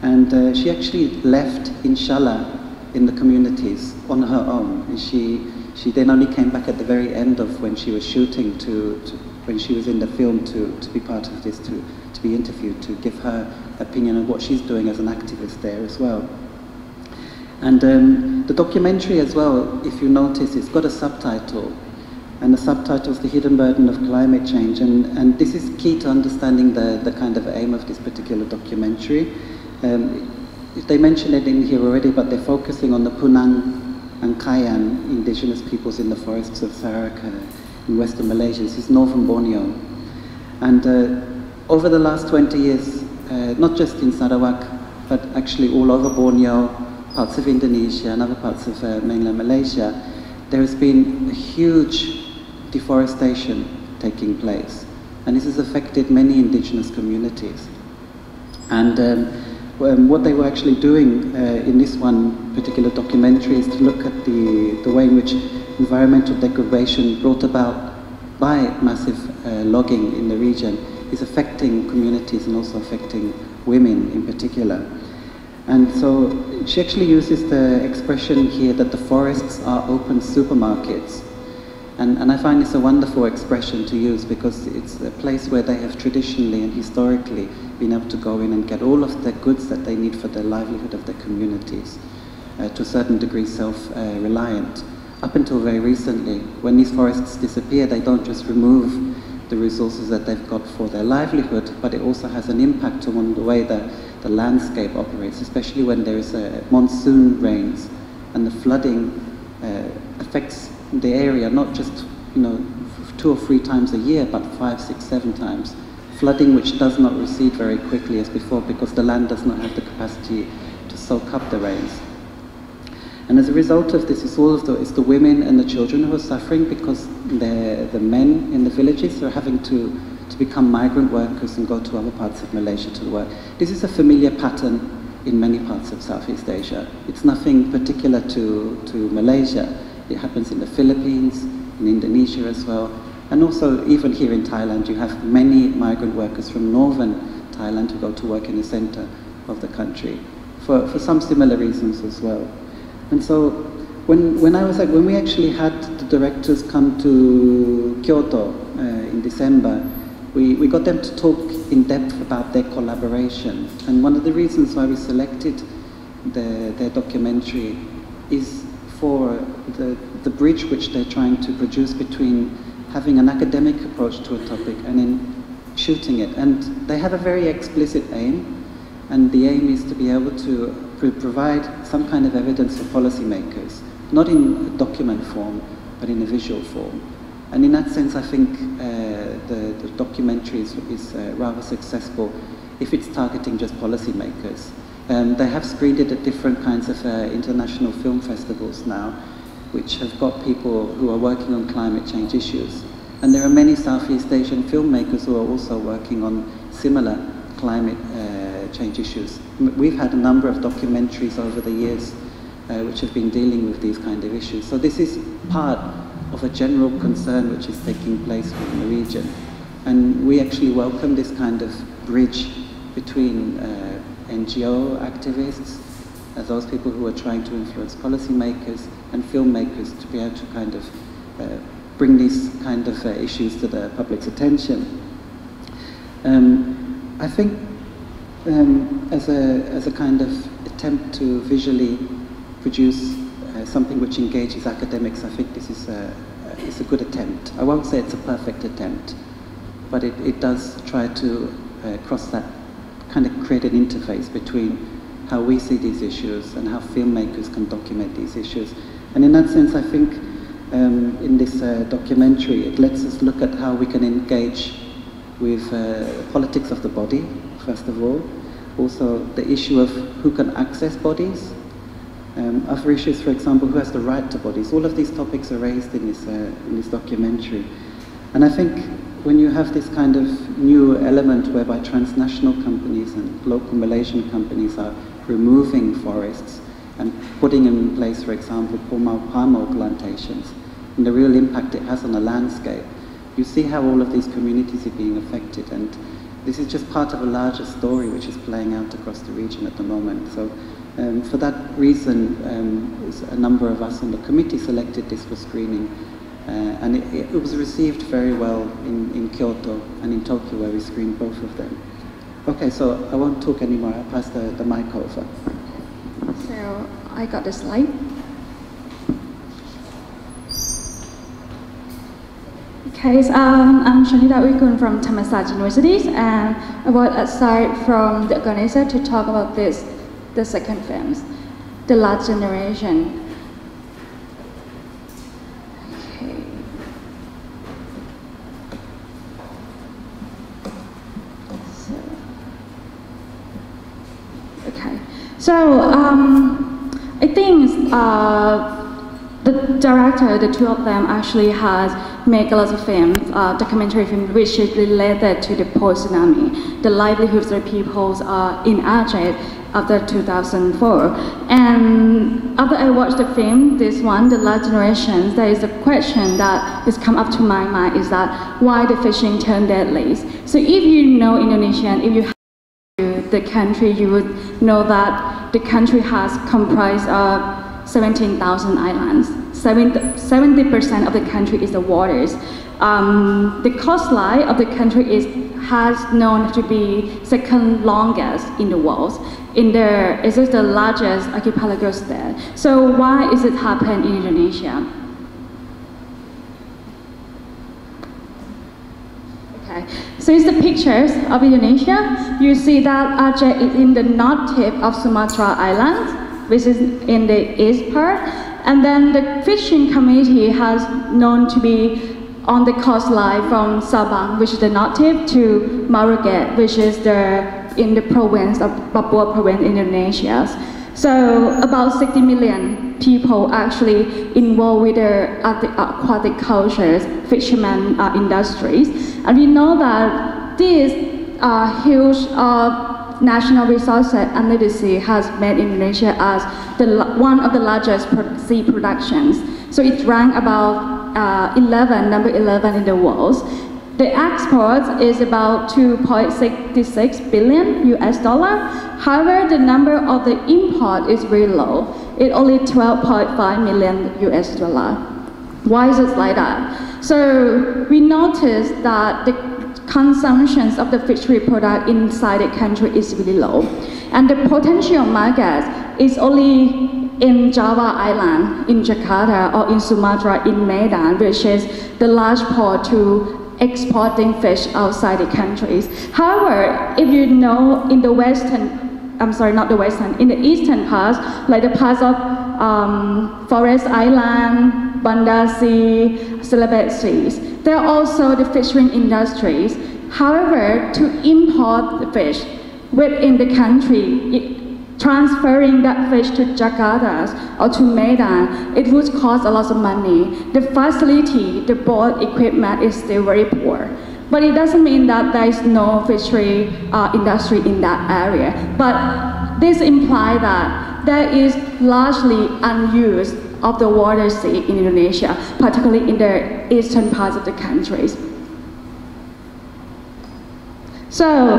S3: And uh, she actually left, inshallah, in the communities on her own. And she, she then only came back at the very end of when she was shooting to, to when she was in the film to, to be part of this, to, be interviewed, to give her opinion on what she's doing as an activist there as well. And um, the documentary as well, if you notice, it's got a subtitle, and the subtitle is The Hidden Burden of Climate Change. And, and this is key to understanding the, the kind of aim of this particular documentary. Um, they mentioned it in here already, but they're focusing on the Penan and Kayan indigenous peoples in the forests of Sarawak in western Malaysia. This is northern Borneo. And uh, over the last 20 years, uh, not just in Sarawak, but actually all over Borneo, parts of Indonesia and other parts of uh, mainland Malaysia, there has been a huge deforestation taking place. And this has affected many indigenous communities. And um, um, what they were actually doing uh, in this one particular documentary is to look at the, the way in which environmental degradation brought about by massive uh, logging in the region is affecting communities and also affecting women in particular. And so she actually uses the expression here that the forests are open supermarkets. And, and I find this a wonderful expression to use because it's a place where they have traditionally and historically been able to go in and get all of the goods that they need for the livelihood of their communities, uh, to a certain degree self-reliant. Uh, Up until very recently, when these forests disappear, they don't just remove the resources that they've got for their livelihood, but it also has an impact on the way that the landscape operates, especially when there is a monsoon rains and the flooding uh, affects the area not just you know two or three times a year, but five, six, seven times. Flooding which does not recede very quickly as before because the land does not have the capacity to soak up the rains. And as a result of this, it's all of the, it's the women and the children who are suffering because the, the men in the villages are having to, to become migrant workers and go to other parts of Malaysia to work. This is a familiar pattern in many parts of Southeast Asia. It's nothing particular to, to Malaysia. It happens in the Philippines, in Indonesia as well. And also, even here in Thailand, you have many migrant workers from northern Thailand who go to work in the center of the country for, for some similar reasons as well. And so when, when I was like, when we actually had the directors come to Kyoto uh, in December, we, we got them to talk in depth about their collaboration. And one of the reasons why we selected the, their documentary is for the, the bridge which they're trying to produce between having an academic approach to a topic and then shooting it. And they have a very explicit aim, and the aim is to be able to provide some kind of evidence for policymakers, not in document form, but in a visual form. And in that sense, I think uh, the, the, documentary is, is uh, rather successful if it's targeting just policymakers. Um, they have screened it at different kinds of uh, international film festivals now, which have got people who are working on climate change issues. And there are many Southeast Asian filmmakers who are also working on similar climate change issues. We've had a number of documentaries over the years uh, which have been dealing with these kind of issues. So this is part of a general concern which is taking place within the region. And we actually welcome this kind of bridge between uh, NGO activists, uh, those people who are trying to influence policymakers and filmmakers to be able to kind of uh, bring these kind of issues to the public's attention. Um, I think um, as, a, as a kind of attempt to visually produce uh, something which engages academics, I think this is a, it's a good attempt. I won't say it's a perfect attempt, but it, it does try to uh, cross that, kind of create an interface between how we see these issues and how filmmakers can document these issues. And in that sense, I think um, in this uh, documentary, it lets us look at how we can engage with uh, politics of the body, first of all. Also, the issue of who can access bodies. Um, other issues, for example, who has the right to bodies. All of these topics are raised in this, uh, in this documentary. And I think when you have this kind of new element whereby transnational companies and local Malaysian companies are removing forests and putting in place, for example, palm oil plantations, and the real impact it has on the landscape, you see how all of these communities are being affected. And this is just part of a larger story which is playing out across the region at the moment. So um, for that reason, um, a number of us on the committee selected this for screening. Uh, and it, it, was received very well in, in Kyoto and in Tokyo where we screened both of them. Okay, so I won't talk anymore. I'll pass the, the mic over.
S5: So I got the slide. Okay, so, um, I'm Chontida Auikool from Thammasat University, and I was assigned from the organizer to talk about this, the second films, The Last Generation. Okay. So, so um, I think uh, the director, the two of them actually has made a lot of films, uh, documentary films, which is related to the post-tsunami, the livelihoods of people uh, in Aceh after 2004. And after I watched the film, this one, The Last Generation, there is a question that has come up to my mind is that why the fishing turned deadly? So if you know Indonesian, if you have the country, you would know that the country has comprised of 17,000 islands. 70% of the country is the waters. Um, the coastline of the country is, has known to be second longest in the world. In there, it is the largest archipelago there. So why is it happen in Indonesia? Okay, so it's the pictures of Indonesia. You see that Aceh is in the north tip of Sumatra Island which is in the east part. And then the fishing community has known to be on the coastline from Sabang, which is the tip, to Merauke, which is the in the province of Papua province, Indonesia. So about 60 million people actually involved with the aquatic cultures, fishermen uh, industries. And we know that this uh, huge uh, National Resources Agency has made Indonesia as the, one of the largest sea productions. So it ranked about uh, 11, number 11 in the world. The export is about 2.66 billion US dollar. However, the number of the import is very low. It only 12.5 million US dollar. Why is it like that? So we noticed that the consumptions of the fishery product inside the country is really low. And the potential market is only in Java Island, in Jakarta, or in Sumatra, in Medan, which is the large port to exporting fish outside the countries. However, if you know in the western I'm sorry, not the western, in the eastern parts, like the parts of um, Flores Island, Banda Sea, Seas, there are also the fishing industries. However, to import the fish within the country, it, transferring that fish to Jakarta or to Medan, it would cost a lot of money. The facility, the boat equipment is still very poor. But it doesn't mean that there is no fishery uh, industry in that area. But this implies that there is largely unused of the water sea in Indonesia, particularly in the eastern parts of the countries. So,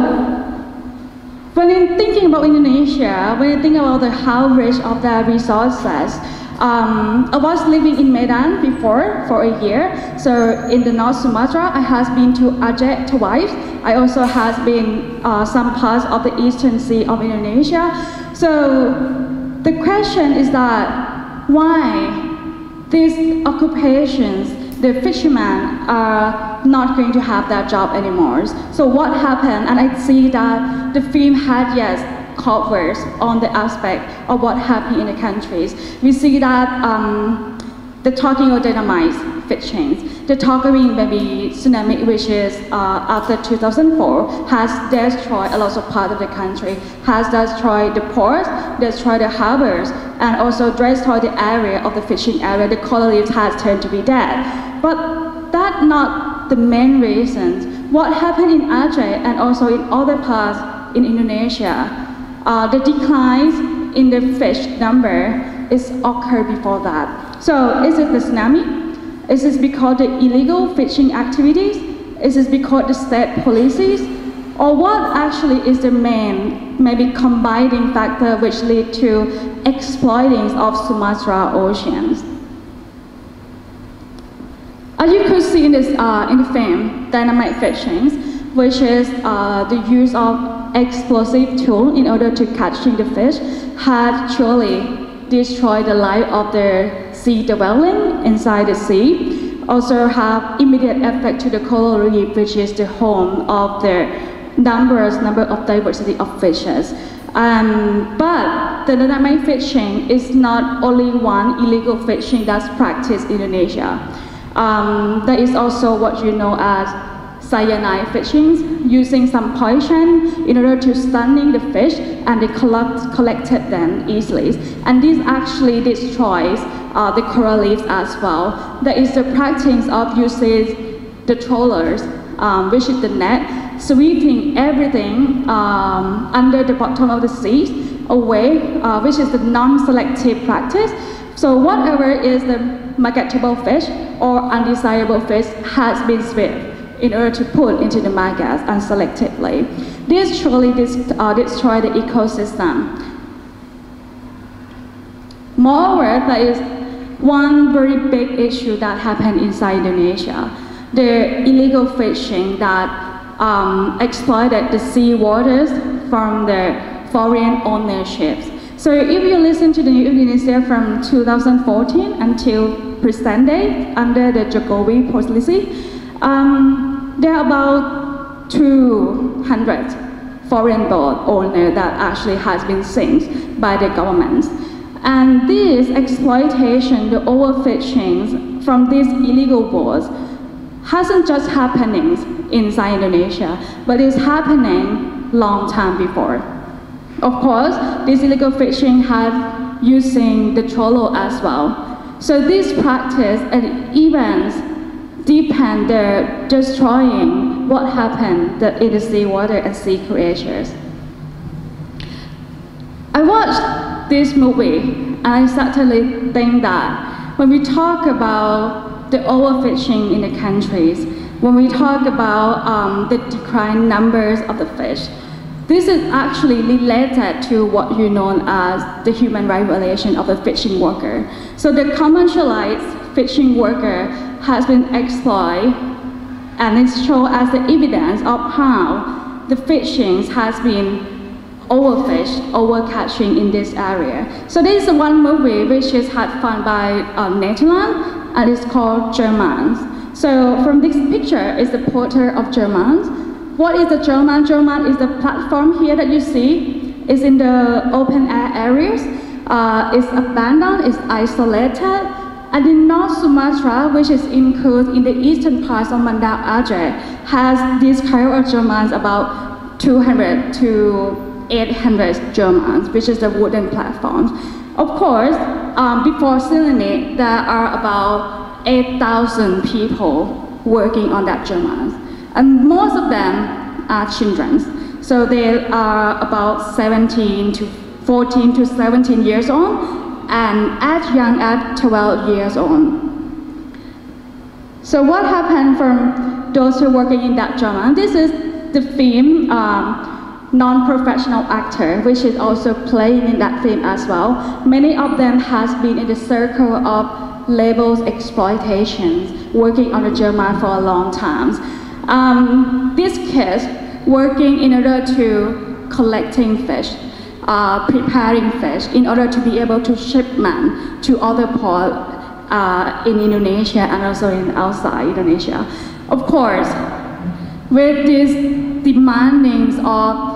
S5: when you're thinking about Indonesia, when you think about the how rich of their resources, um, I was living in Medan before for a year. So in the North Sumatra, I has been to Aceh twice. I also has been uh, some parts of the eastern sea of Indonesia. So the question is that why these occupations, the fishermen are not going to have that job anymore. So what happened? And I see that the film had yes covers on the aspect of what happened in the countries. We see that um, the talking of dynamite fishing, the talking maybe tsunami, which is uh, after 2004, has destroyed a lot of part of the country, has destroyed the ports, destroyed the harbors, and also destroyed the area of the fishing area. The coral has turned to be dead. But that's not the main reasons. What happened in Aceh and also in other parts in Indonesia uh, the declines in the fish number is occurred before that. So is it the tsunami? Is it because the illegal fishing activities? Is it because the state policies? Or what actually is the main, maybe combining factor which lead to exploiting of Sumatra oceans? As you could see in, this, uh, in the film, dynamite fishing, which is uh, the use of explosive tool in order to catching the fish had truly destroyed the life of the sea dwelling inside the sea. also have immediate effect to the coral reef, which is the home of the numbers, number of diversity of fishes. Um, but the dynamic fishing is not only one illegal fishing that's practiced in Indonesia. Um, also what you know as cyanide fishing, using some poison in order to stunning the fish and they collect, collected them easily. And this actually destroys uh, the coral reefs as well. There is the practice of using the trawlers, um, which is the net, sweeping everything um, under the bottom of the sea away, uh, which is the non-selective practice. So whatever is the marketable fish or undesirable fish has been swept in order to put into the market unselectively. This truly uh, destroy the ecosystem. Moreover, there is one very big issue that happened inside Indonesia. The illegal fishing that um, exploited the sea waters from the foreign ownerships. So if you listen to the New Indonesia from 2014 until present day under the Jokowi policy, um, there are about 200 foreign boat owners that actually has been sunk by the government. And this exploitation, the overfishing from these illegal boats hasn't just happening inside Indonesia, but it's happening long time before. Of course, this illegal fishing had using the trawler as well. So this practice and events depend their destroying what happened in the sea water and sea creatures. I watched this movie and I certainly think that when we talk about the overfishing in the countries, when we talk about um, the decline numbers of the fish, this is actually related to what you know as the human rights violation of the fishing worker. So the commercialized fishing worker has been exploited and it's shown as the evidence of how the fishing has been overfished, overcatching in this area. So this is one movie which is had fun by uh, Netherlands and it's called Jermals. So from this picture is the porter of Jermals. What is the Jermal? Jermal is the platform here that you see. It's in the open air areas. Uh, it's abandoned, it's isolated. And in North Sumatra, which is included in the eastern parts of Banda Aceh, has this kind of Jermals about 200 to 800 Jermals, which is the wooden platforms. Of course, um, before Selenite, there are about 8,000 people working on that journal. And most of them are children. So they are about 17 to 14 to 17 years old and as young as 12 years old. So what happened from those who are working in that Jermal? This is the theme um, non-professional actor, which is also playing in that film as well. Many of them has been in the circle of labels exploitations, working on the Jermal for a long time. Um, these kids working in order to collecting fish, uh, preparing fish in order to be able to shipment to other ports uh, in Indonesia and also in outside Indonesia. Of course, with these demandings of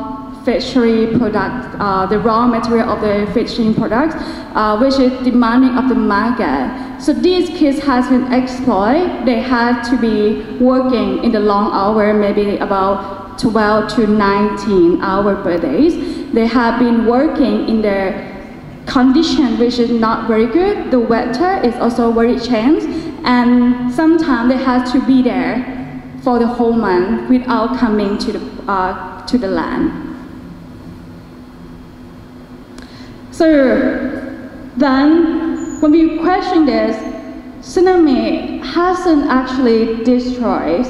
S5: fishery products, uh, the raw material of the fishing products, uh, which is demanding of the market. So these kids has been exploited. They had to be working in the long hour, maybe about 12 to 19 hours per day. They have been working in the condition which is not very good. The weather is also very changed, and sometimes they have to be there for the whole month without coming to the uh, to the land. So then, when we question this, tsunami hasn't actually destroyed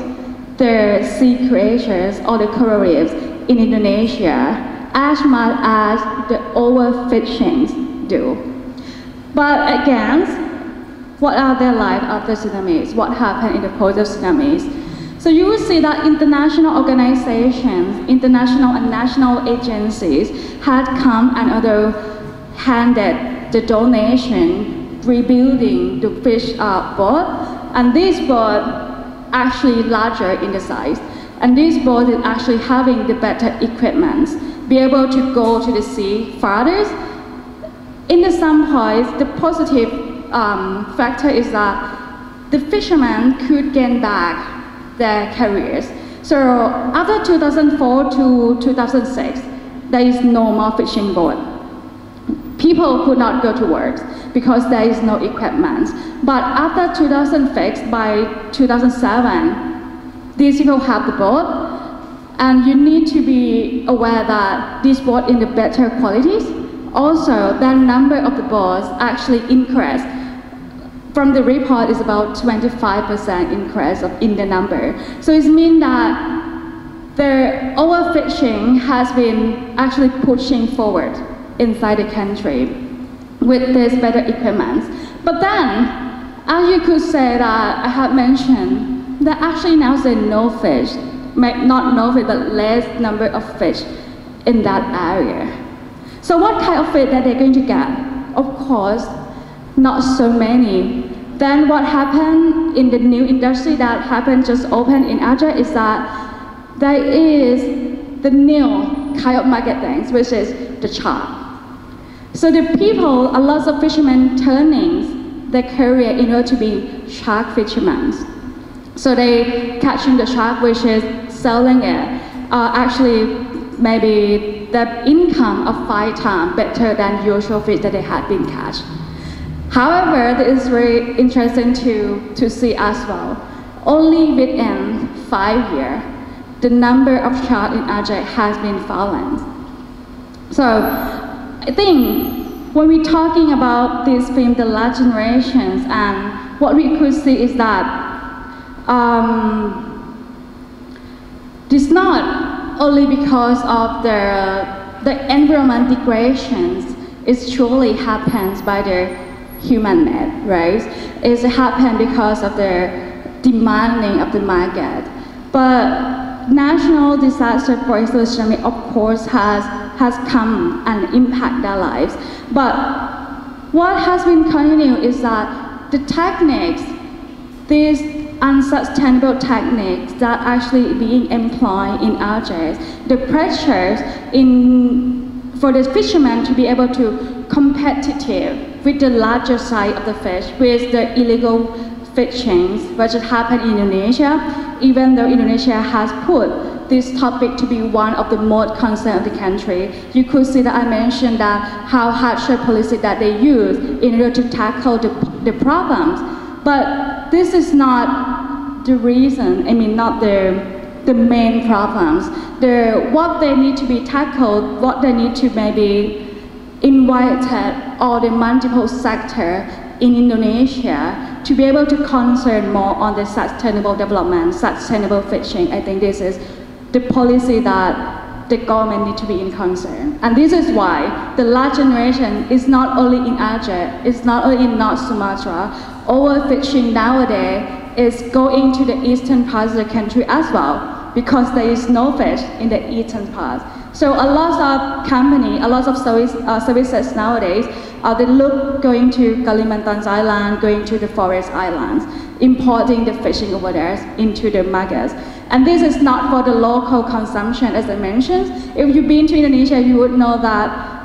S5: the sea creatures or the coral reefs in Indonesia as much as the overfishing do. But again, what are their lives after tsunamis? What happened in the post of tsunamis? So you will see that international organizations, international and national agencies had come and other handed the donation rebuilding the fish uh, boat And this boat actually larger in the size. And this boat is actually having the better equipment, be able to go to the sea farther. In the some points, the positive um, factor is that the fishermen could gain back their careers. So after 2004 to 2006, there is no more fishing boat. People could not go to work because there is no equipment. But after 2006, by 2007, these people have the boat, and you need to be aware that this boat in the better qualities. Also, the number of the boats actually increased from the report is about 25% increase of, in the number. So it means that the overfishing has been actually pushing forward inside the country with this better equipment. But then, as you could say that I have mentioned, that actually now there's no fish, not no fish, but less number of fish in that area. So what kind of fish that they're going to get? Of course, not so many. Then what happened in the new industry that happened just opened in Aceh is that there is the new kind of market things, which is the shark. So the people, a lot of fishermen turning their career in order to be shark fishermen. So they catching the shark, which is selling it, uh, actually maybe the income of five times better than usual fish that they had been catch. However, it is very interesting to, to see as well. Only within five years, the number of sharks in Aceh has been fallen. So, I think when we're talking about this film, The Last Generations, and what we could see is that um, it's not only because of the, the environment degradations, it truly happens by the human made, right? It's happened because of the demanding of the market. But national disaster forestation, of course, has, has come and impact their lives. But what has been continued is that the techniques, these unsustainable techniques that actually being employed in Aceh, the pressures in, for the fishermen to be able to competitive with the larger size of the fish with the illegal fishing, which has happened in Indonesia, even though Indonesia has put this topic to be one of the most concern of the country. You could see that I mentioned that how harsher policy that they use in order to tackle the, the problems. But this is not the reason, I mean, not the, the main problems. The, what they need to be tackled, what they need to maybe invited all the multiple sector in Indonesia to be able to concern more on the sustainable development, sustainable fishing. I think this is the policy that the government need to be in concern. And this is why the last generation is not only in Aceh, it's not only in North Sumatra, overfishing nowadays is going to the eastern part of the country as well because there is no fish in the eastern part. So a lot of company, a lot of service, uh, services nowadays, uh, they look going to Kalimantan Island, going to the forest islands, importing the fishing over there into the markets. And this is not for the local consumption, as I mentioned. If you've been to Indonesia, you would know that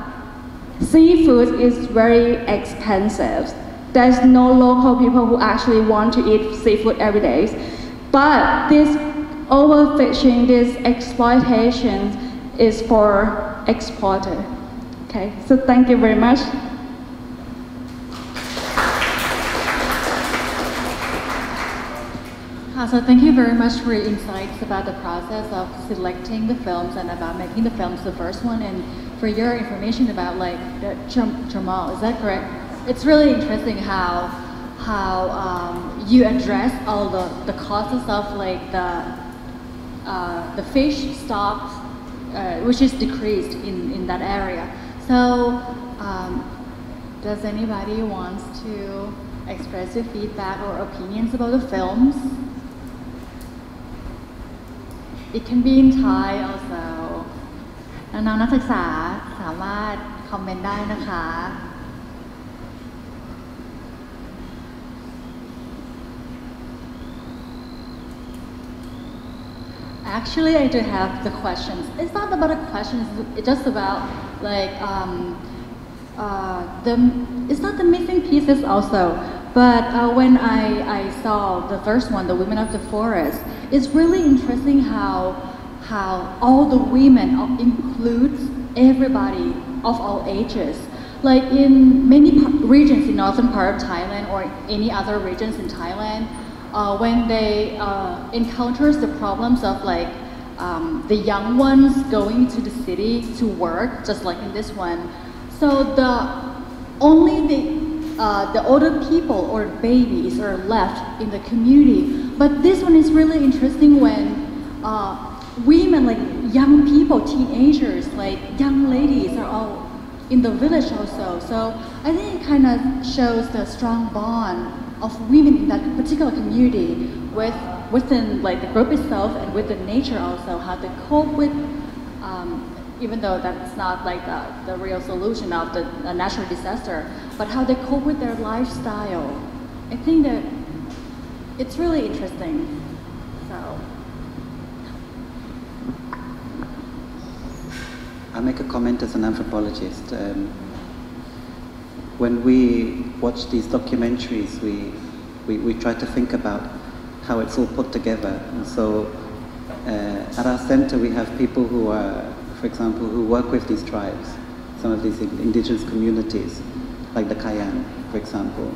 S5: seafood is very expensive. There's no local people who actually want to eat seafood every day. But this overfishing, this exploitation, is for exporter. Okay, so thank you very much.
S1: Uh, so thank you very much for your insights about the process of selecting the films and about making the films the first one and for your information about like the Jamal, is that correct? It's really interesting how how um, you address all the, the causes of like the uh, the fish stocks uh, which is decreased in, in that area. So, um, does anybody wants to express your feedback or opinions about the films? it can be in Thai also น้องๆนักศึกษาสามารถคอมเมนต์ได้นะคะ
S2: Actually, I do have the questions. It's not about a question. It's just about like um, uh, the. It's not the missing pieces also, but uh, when I I saw the first one, the Women of the Forest, it's really interesting how how all the women includes everybody of all ages. Like in many regions in northern part of Thailand or any other regions in Thailand, uh, when they uh, encounters the problems of like um, the young ones going to the city to work, just like in this one. So the only the uh, the older people or babies are left in the community. But this one is really interesting when uh, women, like young people, teenagers, like young ladies, are all in the village also. So I think it kind of shows the strong bond of women in that particular community with within like the group itself and with the nature also, how they cope with, um, even though that's not like the, the real solution of the, the natural disaster, but how they cope with their lifestyle. I think that it's really interesting. So.
S3: I make a comment as an anthropologist. Um, when we watch these documentaries, we, we, we try to think about how it's all put together. And so uh, at our center, we have people who are, for example, who work with these tribes, some of these indigenous communities, like the Kayan, for example.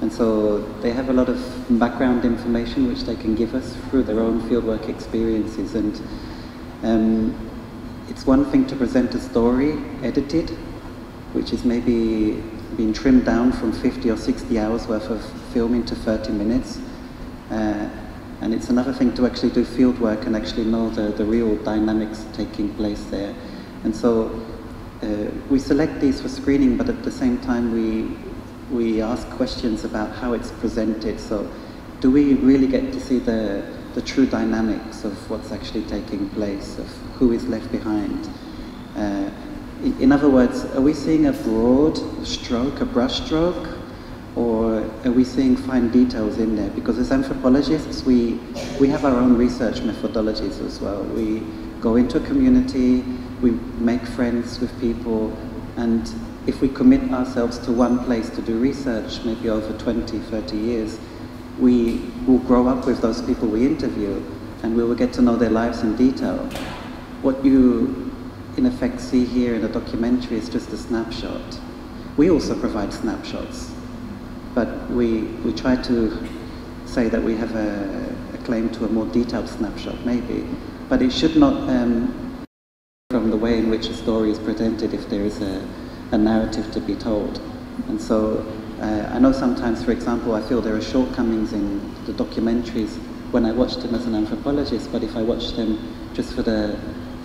S3: And so they have a lot of background information which they can give us through their own fieldwork experiences. And um, it's one thing to present a story edited, which is maybe been trimmed down from 50 or 60 hours worth of filming to 30 minutes. Uh, and it's another thing to actually do field work and actually know the, the real dynamics taking place there. And so uh, we select these for screening, but at the same time we, we ask questions about how it's presented. So do we really get to see the, the true dynamics of what's actually taking place, of who is left behind? Uh, in other words, are we seeing a broad stroke, a brush stroke, or are we seeing fine details in there? Because as anthropologists, we, we have our own research methodologies as well. We go into a community, we make friends with people, and if we commit ourselves to one place to do research, maybe over 20, 30 years, we will grow up with those people we interview, and we will get to know their lives in detail. What you, in effect, see here in the documentary is just a snapshot. We also provide snapshots but we, we try to say that we have a, a claim to a more detailed snapshot, maybe. But it should not um, from the way in which a story is presented if there is a, a narrative to be told. And so uh, I know sometimes, for example, I feel there are shortcomings in the documentaries when I watch them as an anthropologist, but if I watch them just for the,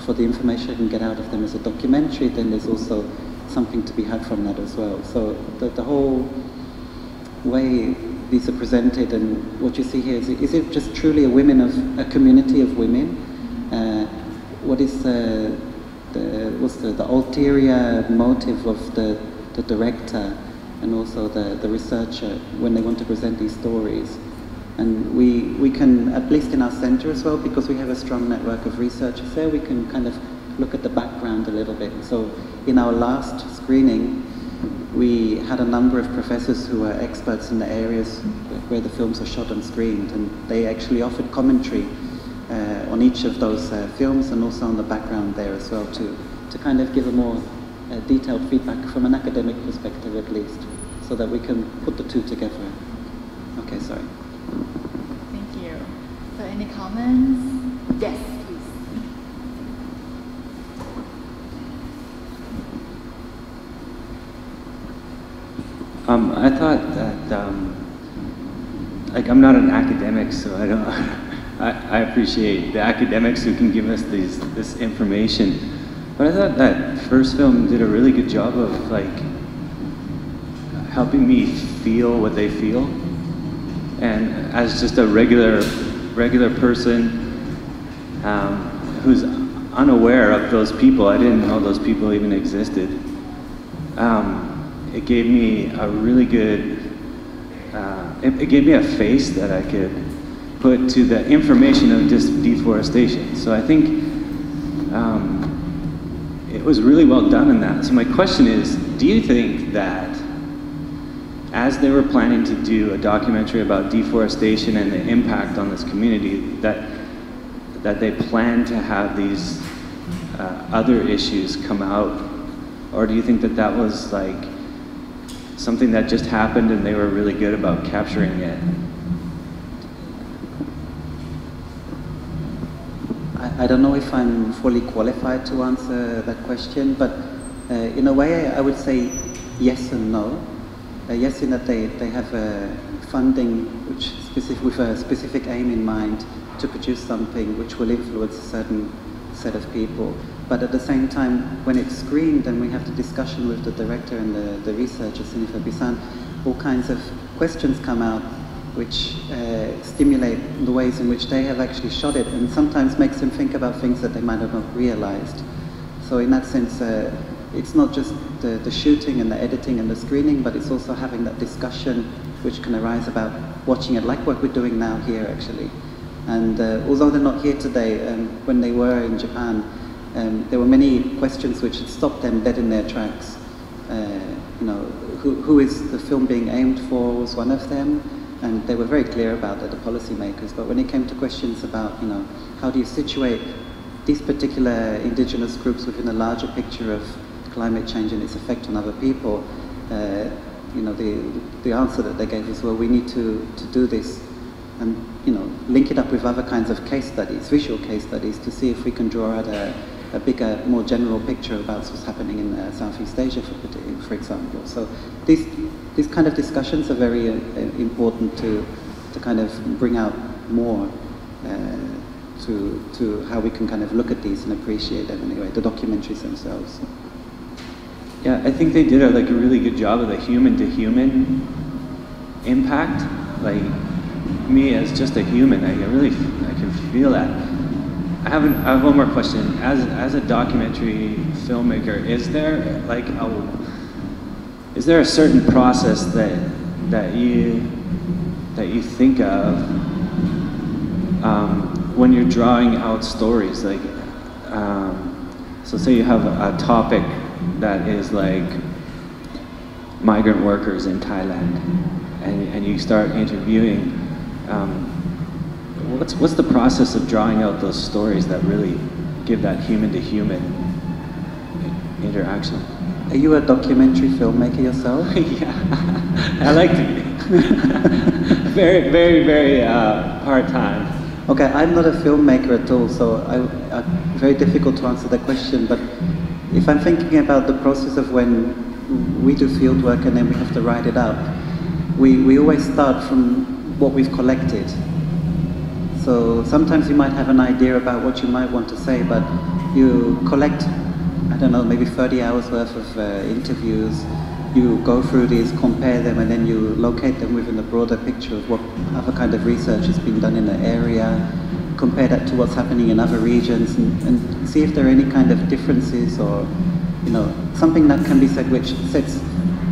S3: for the information I can get out of them as a documentary, then there's also something to be had from that as well. So the, the whole way these are presented and what you see here, is it, is it just truly a women of, a community of women? Uh, what is the, the, what's the, the ulterior motive of the, the director and also the, the researcher when they want to present these stories? And we, we can, at least in our center as well, because we have a strong network of researchers there, we can kind of look at the background a little bit. So in our last screening, we had a number of professors who were experts in the areas where the films are shot and screened, and they actually offered commentary uh, on each of those uh, films and also on the background there as well to, to kind of give a more uh, detailed feedback from an academic perspective at least, so that we can put the two together. Okay, sorry.
S2: Thank you. So any comments? Yes.
S6: Um, I thought that, um, like, I'm not an academic, so I don't. I, I, appreciate the academics who can give us these this information, but I thought that first film did a really good job of like helping me feel what they feel, and as just a regular regular person um, who's unaware of those people, I didn't know those people even existed. Um, it gave me a really good, uh, it, it, gave me a face that I could put to the information of dis- deforestation. So I think um, it was really well done in that. So my question is, do you think that as they were planning to do a documentary about deforestation and the impact on this community, that that they plan to have these uh, other issues come out, or do you think that that was like something that just happened and they were really good about capturing it?
S3: I, I don't know if I'm fully qualified to answer that question, but uh, in a way, I would say yes and no. Uh, yes, in that they, they have uh, funding which specific, with a specific aim in mind to produce something which will influence a certain set of people. But at the same time, when it's screened and we have the discussion with the director and the, the researcher, Sunitha Bisan, all kinds of questions come out which uh, stimulate the ways in which they have actually shot it and sometimes makes them think about things that they might have not realized. So in that sense, uh, it's not just the, the shooting and the editing and the screening, but it's also having that discussion which can arise about watching it, like what we're doing now here actually. And uh, although they're not here today, um, when they were in Japan, um, there were many questions which had stopped them dead in their tracks. Uh, you know, who, who is the film being aimed for was one of them, and they were very clear about that, the policymakers. But when it came to questions about, you know, how do you situate these particular indigenous groups within a larger picture of climate change and its effect on other people, uh, you know, the, the answer that they gave was, well, we need to, to do this and, you know, link it up with other kinds of case studies, visual case studies, to see if we can draw out a, a bigger, more general picture about what's happening in uh, Southeast Asia, for, for example. So these, these kind of discussions are very uh, important to, to kind of bring out more uh, to, to how we can kind of look at these and appreciate them anyway, the documentaries themselves.
S6: Yeah, I think they did a, like a really good job of the human to human impact. Like me as just a human, I really I can feel that. I have, an, I have one more question. As as a documentary filmmaker, is there like a is there a certain process that that you that you think of um, when you're drawing out stories? Like, um, so say you have a topic that is like migrant workers in Thailand, and, and you start interviewing. Um, what's what's the process of drawing out those stories that really give that human to human interaction?
S3: Are you a documentary filmmaker yourself?
S6: yeah, I like to be. very, very, very uh, part time.
S3: Okay, I'm not a filmmaker at all, so I, I, very difficult to answer that question. But if I'm thinking about the process of when we do field work and then we have to write it up, we, we always start from what we've collected. So sometimes you might have an idea about what you might want to say, but you collect I don't know, maybe 30 hours worth of uh, interviews. You go through these, compare them, and then you locate them within the broader picture of what other kind of research has been done in the area, compare that to what's happening in other regions, and, and see if there are any kind of differences or, you know, something that can be said which sets,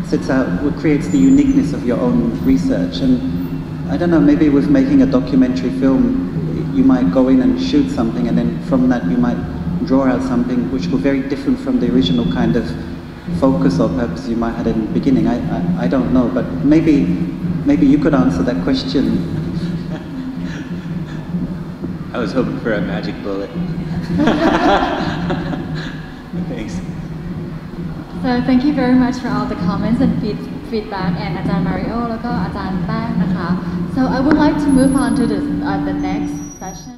S3: sets out, creates the uniqueness of your own research. And I don't know, maybe with making a documentary film, you might go in and shoot something, and then from that you might draw out something which was very different from the original kind of focus or purpose you might have had in the beginning. I, I, I don't know, but maybe, maybe you could answer that question.
S6: I was hoping for a magic bullet. Thanks.
S1: So thank you very much for all the comments and feed, feedback and อาจารย์มาริโอแล้วก็อาจารย์แป้งนะคะ So I would like to move on to the, uh, the next session